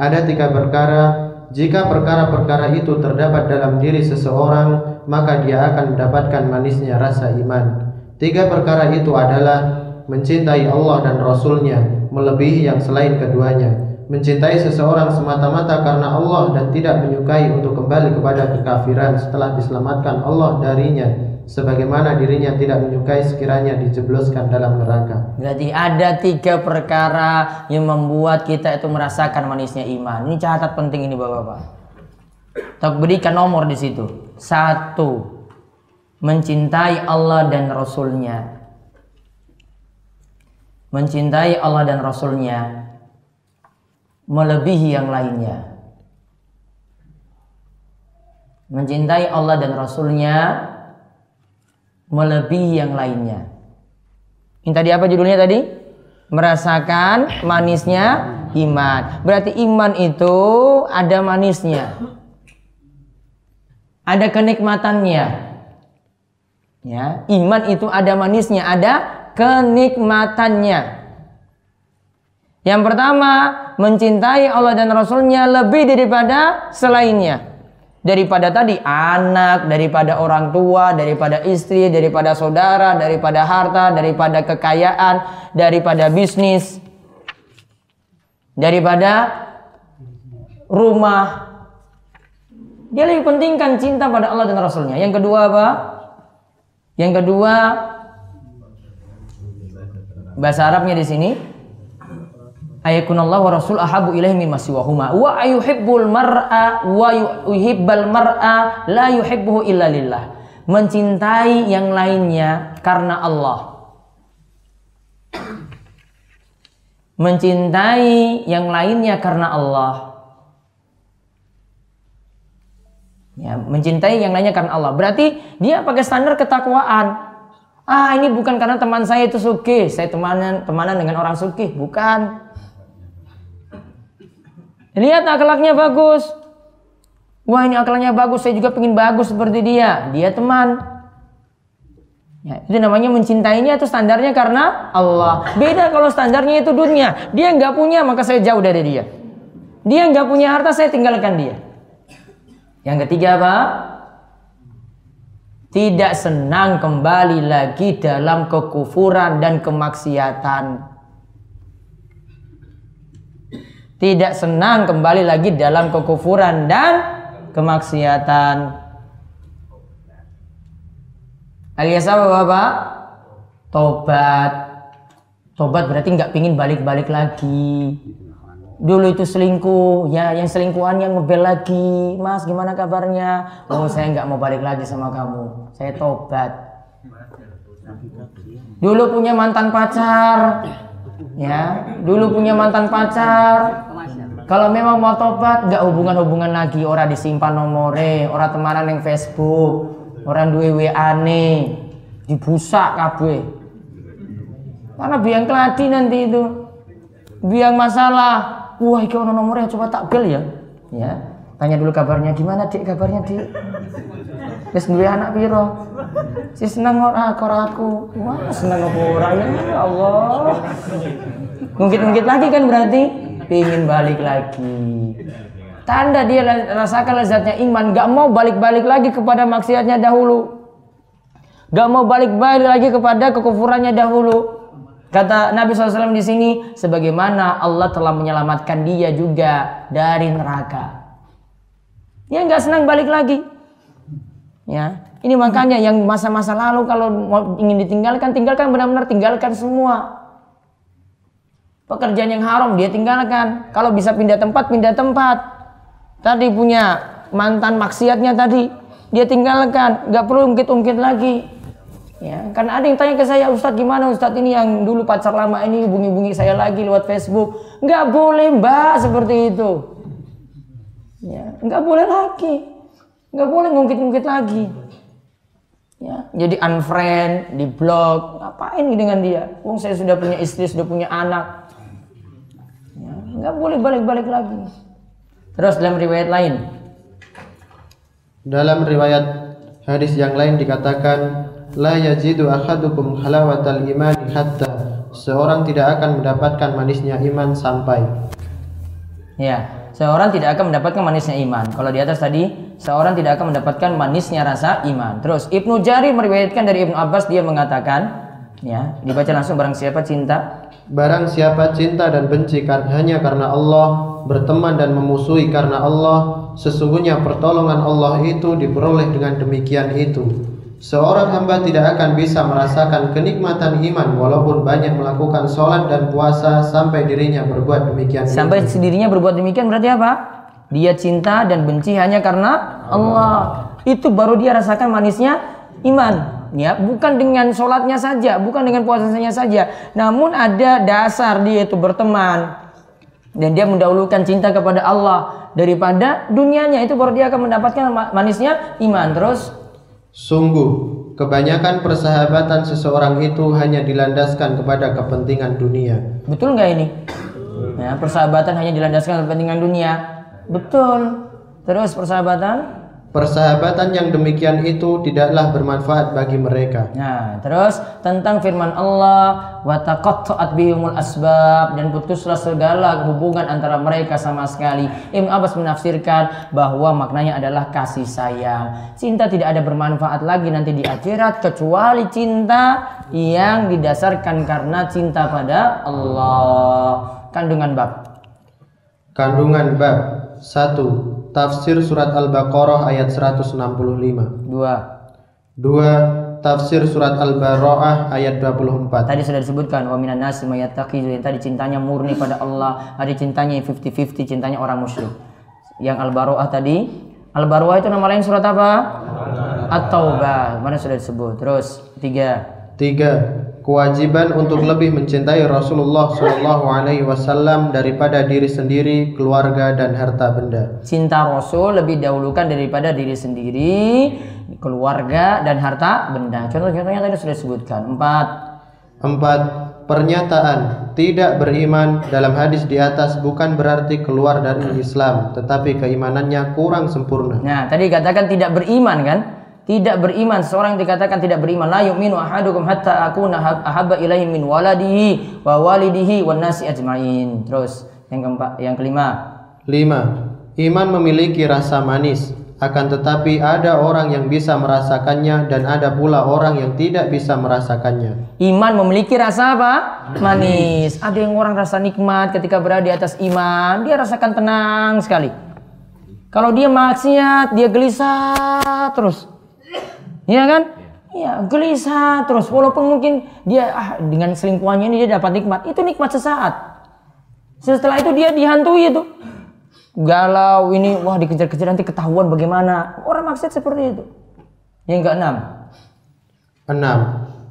ada tiga perkara. Jika perkara-perkara itu terdapat dalam diri seseorang maka dia akan mendapatkan manisnya rasa iman. Tiga perkara itu adalah mencintai Allah dan Rasulnya melebihi yang selain keduanya mencintai seseorang semata-mata karena Allah dan tidak menyukai untuk kembali kepada kekafiran setelah diselamatkan Allah darinya sebagaimana dirinya tidak menyukai sekiranya dijebloskan dalam neraka. Berarti ada tiga perkara yang membuat kita itu merasakan manisnya iman. Ini catat penting ini bapak-bapak. Tak berikan nomor di situ. Satu, mencintai Allah dan Rasulnya. Mencintai Allah dan Rasulnya melebihi yang lainnya. Mencintai Allah dan Rasulnya melebihi yang lainnya. Ini tadi apa judulnya tadi? Merasakan manisnya iman. Berarti iman itu ada manisnya. Ada kenikmatannya. Ya, iman itu ada manisnya, ada kenikmatannya. Yang pertama, mencintai Allah dan Rasulnya lebih daripada selainnya. Daripada tadi anak, daripada orang tua, daripada istri, daripada saudara, daripada harta, daripada kekayaan, daripada bisnis, daripada rumah. Dia lebih pentingkan cinta pada Allah dan Rasulnya. Yang kedua apa? Yang kedua bahasa Arabnya di sini ayakunallahu wa rasul ahabu ilaihi mimma siwahuma wa ayuhibbul mar'a wa yuhibbal mar'a la yuhibbuhu illa lillah mencintai yang lainnya karena Allah mencintai yang lainnya karena Allah. Ya, mencintai yang lainnya karena Allah. Berarti dia pakai standar ketakwaan. Ah, ini bukan karena teman saya itu suki, saya temanan temanan dengan orang suki, bukan. Lihat akhlaknya bagus. Wah, ini akhlaknya bagus, saya juga pengen bagus seperti dia. Dia teman. Ya, itu namanya mencintainya itu standarnya karena Allah. Beda kalau standarnya itu dunia. Dia nggak punya maka saya jauh dari dia. Dia nggak punya harta saya tinggalkan dia. Yang ketiga apa? Tidak senang kembali lagi dalam kekufuran dan kemaksiatan. Tidak senang kembali lagi dalam kekufuran dan kemaksiatan. Alias apa Bapak? Tobat. Tobat berarti nggak pingin balik-balik lagi. Dulu itu selingkuh. Ya yang selingkuhan yang ngebel lagi. Mas gimana kabarnya? Oh saya nggak mau balik lagi sama kamu. Saya tobat. Dulu punya mantan pacar ya dulu punya mantan pacar. Kalau memang mau tobat nggak hubungan-hubungan lagi. Orang disimpan nomore orang temanan yang Facebook orang duwe WA dibusak kabeh. Karena biang keladi nanti itu? Biang masalah. Wah iki ono nomornya coba tak bel ya. Ya tanya dulu kabarnya gimana dik? Kabarnya dik? Wis duwe anak piro? Si seneng ora ora aku. Wah seneng apa ora? Ya Allah. Mungkin-mungkin lagi kan berarti? Pingin balik lagi. Tanda dia rasakan lezatnya iman. Gak mau balik-balik lagi kepada maksiatnya dahulu. Gak mau balik-balik lagi kepada kekufurannya dahulu. Kata Nabi SAW di sini, sebagaimana Allah telah menyelamatkan dia juga dari neraka. Dia nggak senang balik lagi. Ya, ini makanya yang masa-masa lalu kalau ingin ditinggalkan, tinggalkan benar-benar tinggalkan semua. Pekerjaan yang haram dia tinggalkan. Kalau bisa pindah tempat, pindah tempat. Tadi punya mantan maksiatnya tadi, dia tinggalkan. Nggak perlu ungkit-ungkit lagi. Ya, karena ada yang tanya ke saya, Ustadz gimana Ustadz ini yang dulu pacar lama ini hubungi-hubungi saya lagi lewat Facebook. Nggak boleh mbak seperti itu. Ya, nggak boleh lagi. Nggak boleh ngungkit-ngungkit lagi. Ya, jadi unfriend, di blog, ngapain dengan dia? Wong saya sudah punya istri, sudah punya anak. Ya, nggak boleh balik-balik lagi. Terus dalam riwayat lain. Dalam riwayat hadis yang lain dikatakan la yajidu ahadukum halawatal iman hatta seorang tidak akan mendapatkan manisnya iman sampai ya seorang tidak akan mendapatkan manisnya iman. Kalau di atas tadi seorang tidak akan mendapatkan manisnya rasa iman. Terus Ibnu Jari meriwayatkan dari Ibnu Abbas dia mengatakan ya dibaca langsung barang siapa cinta? Barang siapa cinta dan benci hanya karena Allah berteman dan memusuhi karena Allah sesungguhnya pertolongan Allah itu diperoleh dengan demikian itu Seorang hamba tidak akan bisa merasakan kenikmatan iman walaupun banyak melakukan sholat dan puasa sampai dirinya berbuat demikian. Sampai dirinya berbuat demikian berarti apa? Dia cinta dan benci hanya karena Allah. Itu baru dia rasakan manisnya iman. Ya, bukan dengan sholatnya saja, bukan dengan puasanya saja. Namun ada dasar dia itu berteman dan dia mendahulukan cinta kepada Allah daripada dunianya itu baru dia akan mendapatkan manisnya iman. Terus Sungguh, kebanyakan persahabatan seseorang itu hanya dilandaskan kepada kepentingan dunia. Betul nggak ini? Ya, persahabatan hanya dilandaskan kepentingan dunia. Betul. Terus persahabatan Persahabatan yang demikian itu tidaklah bermanfaat bagi mereka. Nah, terus tentang firman Allah, wa taqatta'at bihumul asbab dan putuslah segala hubungan antara mereka sama sekali. Ibn Abbas menafsirkan bahwa maknanya adalah kasih sayang. Cinta tidak ada bermanfaat lagi nanti di akhirat kecuali cinta yang didasarkan karena cinta pada Allah. Kandungan bab. Kandungan bab 1 Tafsir surat Al-Baqarah ayat 165. Dua. Dua. Tafsir surat Al-Bara'ah ayat 24. Tadi sudah disebutkan wa minan nasi mayattakhidhu tadi cintanya murni pada Allah, ada cintanya 50-50 cintanya orang musyrik. Yang Al-Bara'ah tadi, Al-Bara'ah itu nama lain surat apa? At-Taubah. Mana sudah disebut. Terus tiga. Tiga. Kewajiban untuk lebih mencintai Rasulullah Shallallahu Alaihi Wasallam daripada diri sendiri, keluarga dan harta benda. Cinta Rasul lebih dahulukan daripada diri sendiri, keluarga dan harta benda. Contoh-contohnya tadi sudah disebutkan. Empat. Empat, pernyataan tidak beriman dalam hadis di atas bukan berarti keluar dari Islam, tetapi keimanannya kurang sempurna. Nah, tadi katakan tidak beriman kan? Tidak beriman seseorang yang dikatakan tidak beriman la yu'minu ahadukum hatta akuna hab- ahabba ilaihi min waladihi wa walidihi wan nasi ajmain. Terus yang keempat, yang kelima. Lima, iman memiliki rasa manis, akan tetapi ada orang yang bisa merasakannya dan ada pula orang yang tidak bisa merasakannya. Iman memiliki rasa apa? Manis. Ada yang orang rasa nikmat ketika berada di atas iman, dia rasakan tenang sekali. Kalau dia maksiat, dia gelisah terus. Iya kan? Iya, gelisah terus. Walaupun mungkin dia ah, dengan selingkuhannya ini dia dapat nikmat, itu nikmat sesaat. Setelah itu dia dihantui itu. Galau ini, wah dikejar-kejar nanti ketahuan bagaimana. Orang maksiat seperti itu. Yang keenam, Enam,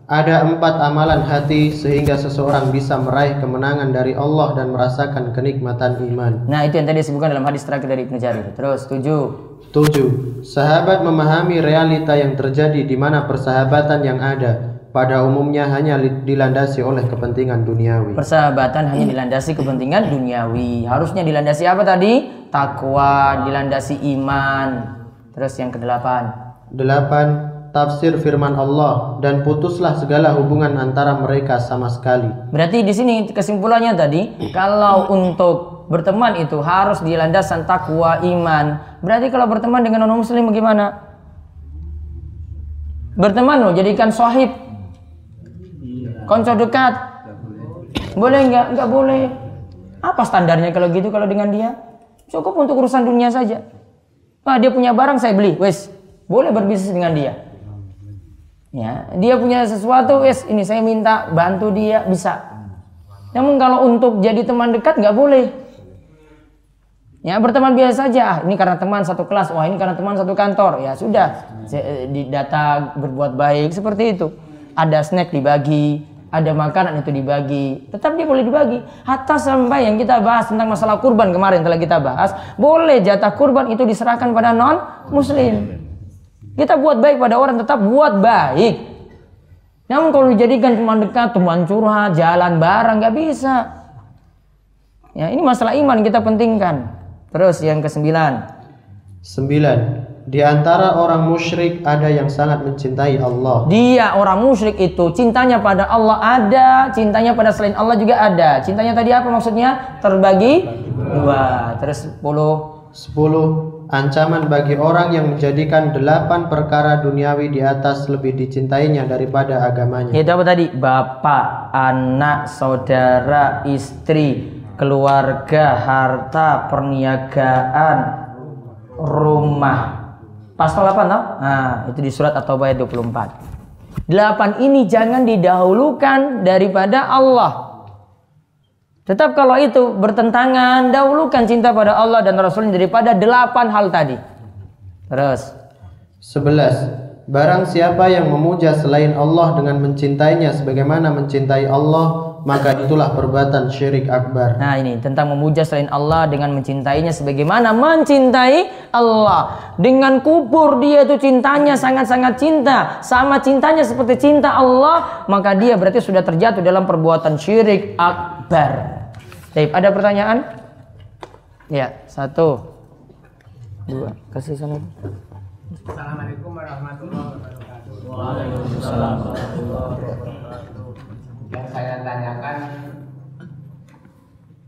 ada empat amalan hati sehingga seseorang bisa meraih kemenangan dari Allah dan merasakan kenikmatan iman. Nah itu yang tadi disebutkan dalam hadis terakhir dari Ibnu Jarir. Terus tujuh. Tujuh, sahabat memahami realita yang terjadi di mana persahabatan yang ada pada umumnya hanya dilandasi oleh kepentingan duniawi. Persahabatan hanya dilandasi kepentingan duniawi. Harusnya dilandasi apa tadi? Takwa, dilandasi iman. Terus yang kedelapan. Delapan, tafsir firman Allah dan putuslah segala hubungan antara mereka sama sekali. Berarti di sini kesimpulannya tadi, kalau untuk berteman itu harus dilandasan takwa, iman. Berarti kalau berteman dengan non muslim bagaimana? Berteman loh, jadikan sahib. Konco dekat. Boleh nggak? Nggak boleh. Apa standarnya kalau gitu kalau dengan dia? Cukup untuk urusan dunia saja. Wah, dia punya barang saya beli, wes. Boleh berbisnis dengan dia. Ya, dia punya sesuatu, wes ini saya minta bantu dia bisa. Namun kalau untuk jadi teman dekat nggak boleh. Ya berteman biasa saja. Ah, ini karena teman satu kelas. Wah ini karena teman satu kantor. Ya sudah. Se- Di data berbuat baik seperti itu. Ada snack dibagi, ada makanan itu dibagi. Tetap dia boleh dibagi. Hatta sampai yang kita bahas tentang masalah kurban kemarin telah kita bahas, boleh jatah kurban itu diserahkan pada non muslim. Kita buat baik pada orang tetap buat baik. Namun kalau dijadikan teman dekat, teman curhat, jalan bareng nggak bisa. Ya, ini masalah iman kita pentingkan. Terus yang kesembilan, Sembilan, di antara orang musyrik ada yang sangat mencintai Allah. dia orang musyrik itu cintanya pada Allah ada, cintanya pada selain Allah juga ada. Cintanya tadi apa maksudnya? Terbagi dua. Terus sepuluh. Sepuluh, ancaman bagi orang yang menjadikan delapan perkara duniawi di atas lebih dicintainya daripada agamanya. Itu apa tadi? Bapak, anak, saudara, istri, keluarga, harta, perniagaan, rumah. Pasal 8 tau? Nah, itu di surat At-Taubah ayat 24. Delapan ini jangan didahulukan daripada Allah. Tetap kalau itu bertentangan, dahulukan cinta pada Allah dan Rasulnya daripada delapan hal tadi. Terus, Sebelas, barang siapa yang memuja selain Allah dengan mencintainya sebagaimana mencintai Allah, maka itulah perbuatan syirik akbar. Nah ini tentang memuja selain Allah dengan mencintainya sebagaimana mencintai Allah. Dengan kubur dia itu cintanya sangat-sangat cinta. Sama cintanya seperti cinta Allah. Maka dia berarti sudah terjatuh dalam perbuatan syirik akbar. Baik, ada pertanyaan? Ya, satu. Dua. Kasih sana. Assalamualaikum warahmatullahi wabarakatuh. Yang saya tanyakan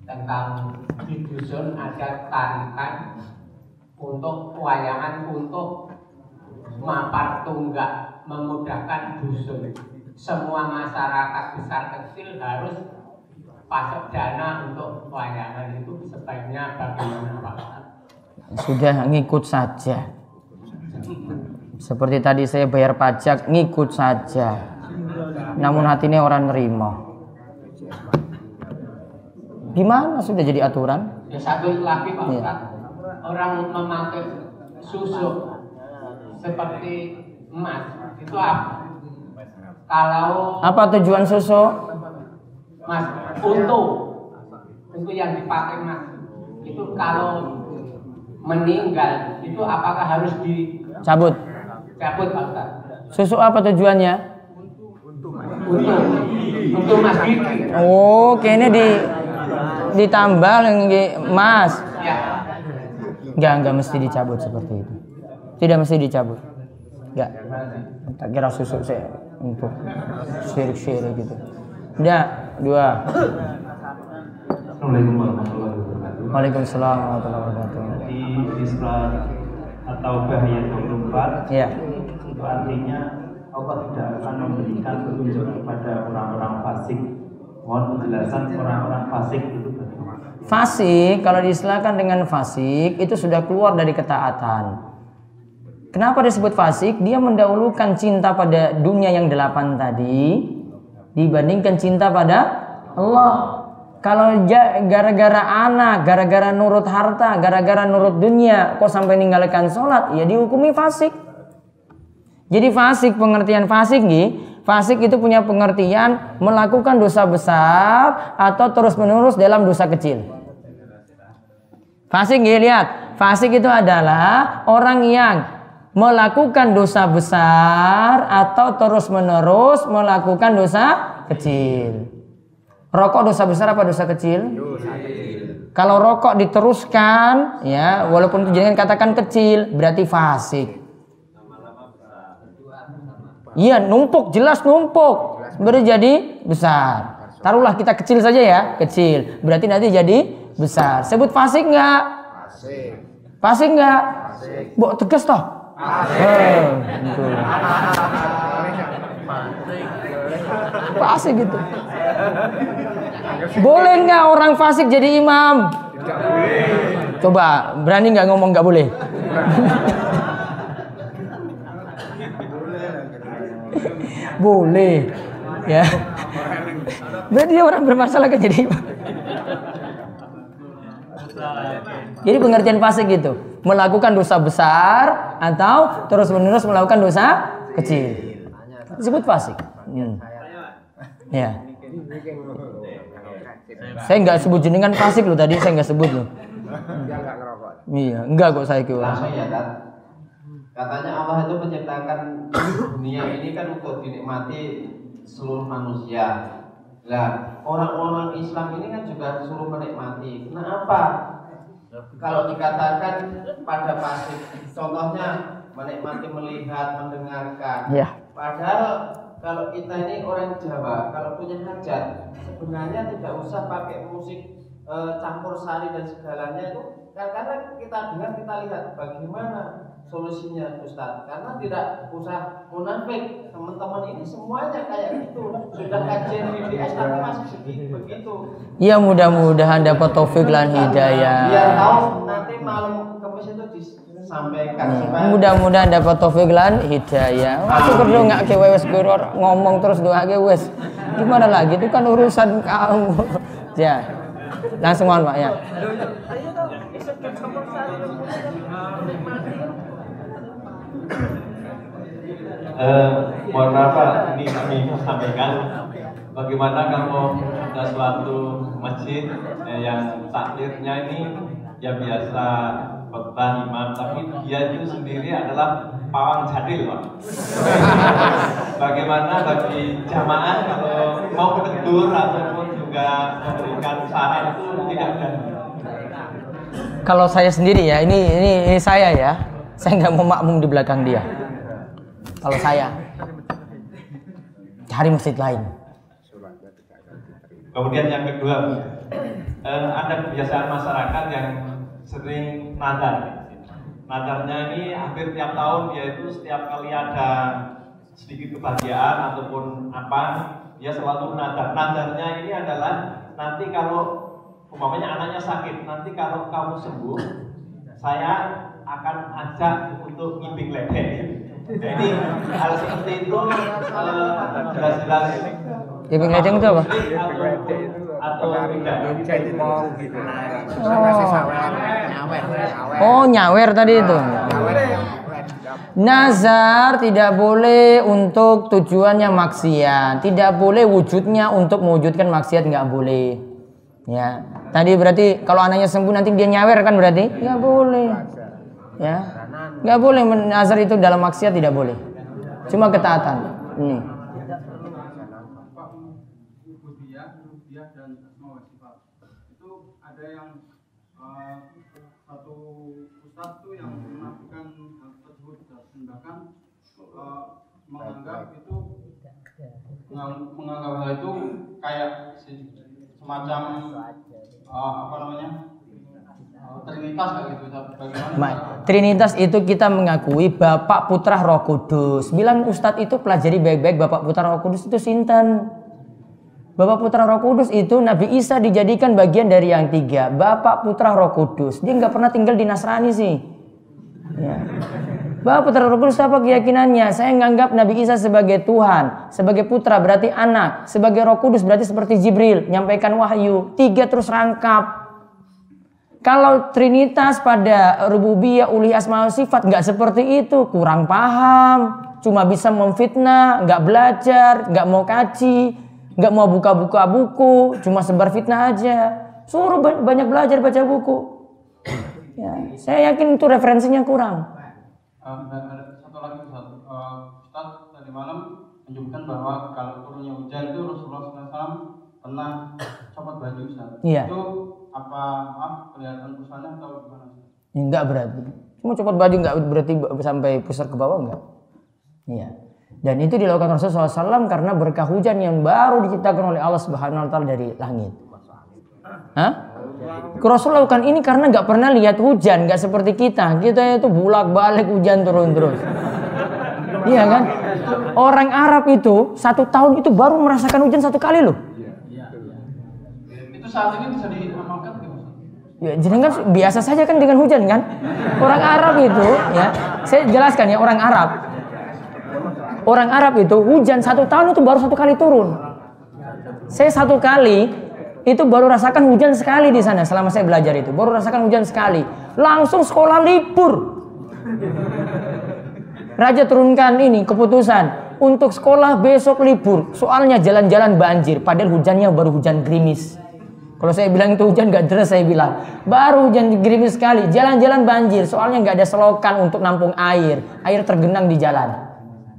tentang di dusun ada tarikan untuk wayangan untuk mapar tunggak memudahkan dusun. Semua masyarakat besar kecil harus pasok dana untuk wayangan itu sebaiknya bagaimana Pak? Sudah ngikut saja. Seperti tadi saya bayar pajak, ngikut saja. Namun hatinya orang nerima. Gimana sudah jadi aturan? Ya satu lagi Pak. Ustaz, orang memakai susuk seperti emas itu apa? kalau Apa tujuan susu? Mas, untuk untuk yang dipakai Mas, itu kalau meninggal itu apakah harus dicabut Cabut. Pak Ustaz? Susu apa tujuannya? Untuk untuk Mas Gigi. Oh, kayaknya di ditambal lagi Mas. Ya. Enggak, enggak mesti dicabut seperti itu. Tidak mesti dicabut. Enggak. Tak kira susu saya untuk syirik-syirik gitu. Udah, dua. Assalamualaikum warahmatullahi wabarakatuh. Waalaikumsalam warahmatullahi wabarakatuh. Di Isra atau bahaya 24 Iya. itu artinya Allah tidak akan memberikan petunjuk kepada orang-orang fasik. Mohon penjelasan orang-orang fasik itu bagaimana? Fasik, kalau diistilahkan dengan fasik, itu sudah keluar dari ketaatan. Kenapa disebut fasik? Dia mendahulukan cinta pada dunia yang delapan tadi dibandingkan cinta pada Allah. Kalau gara-gara anak, gara-gara nurut harta, gara-gara nurut dunia, kok sampai meninggalkan sholat, ya dihukumi fasik. Jadi fasik, pengertian fasik nih, fasik itu punya pengertian melakukan dosa besar atau terus-menerus dalam dosa kecil. Fasik nih, lihat. Fasik itu adalah orang yang melakukan dosa besar atau terus-menerus melakukan dosa kecil. Rokok dosa besar apa dosa kecil? Kalau rokok diteruskan, ya, walaupun jangan katakan kecil, berarti fasik. Iya, numpuk, jelas numpuk. Berarti jadi besar. Taruhlah kita kecil saja ya, kecil. Berarti nanti jadi besar. Sebut fasik enggak? Fasik. Fasik enggak? Bu, tegas toh? Fasik gitu. Boleh nggak orang fasik jadi imam? Coba, berani nggak ngomong nggak boleh? boleh, ya. Berarti dia orang bermasalah kan jadi imam. Jadi pengertian fasik gitu, melakukan dosa besar atau terus menerus melakukan dosa kecil. Disebut fasik. Hmm. Ya. Saya nggak sebut jenengan fasik loh tadi, saya nggak sebut loh. Iya, enggak kok saya kira. Ya. Katanya Allah itu menciptakan dunia ini kan untuk dinikmati seluruh manusia. Nah, orang-orang Islam ini kan juga disuruh menikmati. Kenapa? Kalau dikatakan pada pasif, contohnya menikmati melihat, mendengarkan. Iya. Padahal kalau kita ini orang Jawa, kalau punya hajat, sebenarnya tidak usah pakai musik e, campur sari dan segalanya itu karena kita dengar kita lihat bagaimana solusinya Ustaz karena tidak usah munafik teman-teman ini semuanya kayak gitu sudah kajian BDS tapi masih segitu begitu Ya mudah-mudahan dapat taufik dan hidayah. biar tahu nanti malam kemis itu disampaikan Mudah-mudahan dapat taufik lan hidayah. Syukur dong nggak ke wes guru ngomong terus doa ke wes. Gimana lagi itu kan urusan kamu. ya. Langsung mohon Pak ya. Eh, mohon maaf Pak, ini kami sampaikan bagaimana kalau ada suatu masjid eh, yang takdirnya ini ya biasa khotbah imam tapi dia itu sendiri adalah pawang jadil Pak. bagaimana bagi jamaah kalau mau menegur ataupun juga memberikan saran itu tidak ada. Kalau saya sendiri ya, ini ini, ini saya ya. Saya nggak mau makmum di belakang dia. Kalau saya cari masjid lain. Kemudian yang kedua, eh, ada kebiasaan masyarakat yang sering nadar. Nadarnya ini hampir tiap tahun dia itu setiap kali ada sedikit kebahagiaan ataupun apa, dia selalu nadar. Nadarnya ini adalah nanti kalau umpamanya anaknya sakit, nanti kalau kamu sembuh, saya akan ajak untuk ngibing ledek. Nah, ini hal seperti itu eh, jelas-jelas Ibing ledeng itu apa? atau tidak Oh, nyawer tadi itu. Nazar tidak boleh untuk tujuannya maksiat, tidak boleh wujudnya untuk mewujudkan maksiat nggak boleh. Ya, tadi berarti kalau anaknya sembuh nanti dia nyawer kan berarti? Nggak boleh. Ya, nggak boleh nazar itu dalam maksiat tidak boleh. Cuma ketaatan. Ini. Rububiyah, rububiyah dan asma wa sifat. Itu ada yang satu ustadz tuh yang menafikan hal tersebut sedangkan menganggap itu mengang- menganggap hal itu kayak semacam eh, apa namanya trinitas kayak gitu. Bagaimana? Ma- Trinitas itu kita mengakui Bapak Putra Roh Kudus. Bilang Ustadz itu pelajari baik-baik Bapak Putra Roh Kudus itu sinten. Bapak Putra Roh Kudus itu Nabi Isa dijadikan bagian dari yang tiga. Bapak Putra Roh Kudus. Dia nggak pernah tinggal di Nasrani sih. Ya. Bapak Putra Roh Kudus apa keyakinannya? Saya menganggap Nabi Isa sebagai Tuhan, sebagai putra berarti anak, sebagai Roh Kudus berarti seperti Jibril, nyampaikan wahyu, tiga terus rangkap. Kalau Trinitas pada rububiyah uli asma wa sifat nggak seperti itu, kurang paham, cuma bisa memfitnah, nggak belajar, nggak mau kaji, nggak mau buka-buka buku, cuma sebar fitnah aja. Suruh ba- banyak belajar baca buku. Ya, saya yakin itu referensinya kurang. Dan satu lagi Ustaz. Ustaz tadi malam menyebutkan bahwa kalau turunnya hujan itu Rasulullah SAW pernah copot baju Ustaz. Iya. Itu apa maaf kelihatan pusatnya atau gimana? Enggak berarti. Cuma copot baju enggak berarti sampai pusar ke bawah enggak. Iya. Dan itu dilakukan Rasulullah SAW karena berkah hujan yang baru diciptakan oleh Allah Subhanahu Wa Taala dari langit. Hah? Rasul lakukan ini karena nggak pernah lihat hujan, nggak seperti kita. Kita itu bulak balik hujan turun terus. Iya kan? Orang Arab itu satu tahun itu baru merasakan hujan satu kali loh. Saat ini bisa diamalkan Ustaz? Ya, jenengan biasa saja kan dengan hujan kan? Orang Arab itu, ya, saya jelaskan ya orang Arab. Orang Arab itu hujan satu tahun itu baru satu kali turun. Saya satu kali itu baru rasakan hujan sekali di sana selama saya belajar itu. Baru rasakan hujan sekali. Langsung sekolah libur. Raja turunkan ini keputusan untuk sekolah besok libur. Soalnya jalan-jalan banjir, padahal hujannya baru hujan gerimis. Kalau saya bilang itu hujan gak deras saya bilang baru hujan gerimis sekali, jalan-jalan banjir. Soalnya nggak ada selokan untuk nampung air, air tergenang di jalan.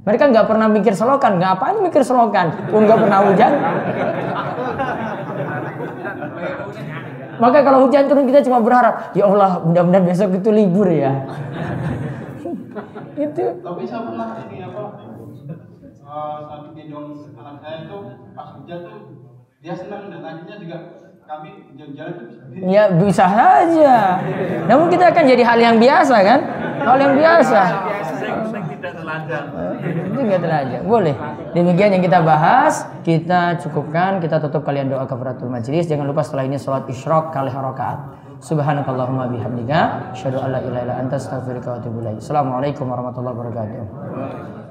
Mereka nggak pernah mikir selokan, ngapain mikir selokan? Pun nggak pernah hujan. Maka kalau hujan turun kita cuma berharap, ya Allah mudah-mudahan besok itu libur ya. itu Tapi saya pernah ini apa? eh, satu gendong anak saya itu pas hujan tuh dia senang dan akhirnya juga kami jalan-jalan bisa Ya bisa saja. Namun kita akan jadi hal yang biasa kan? Hal yang biasa. tidak telanjang. Itu nggak telanjang. Boleh. Demikian yang kita bahas. Kita cukupkan. Kita tutup kalian doa kafaratul majlis. Jangan lupa setelah ini sholat isyraq kali rakaat. Subhanakallahumma bihamdika. An la ilaha illa anta astaghfiruka wa atubu ilaik. Assalamualaikum warahmatullahi wabarakatuh.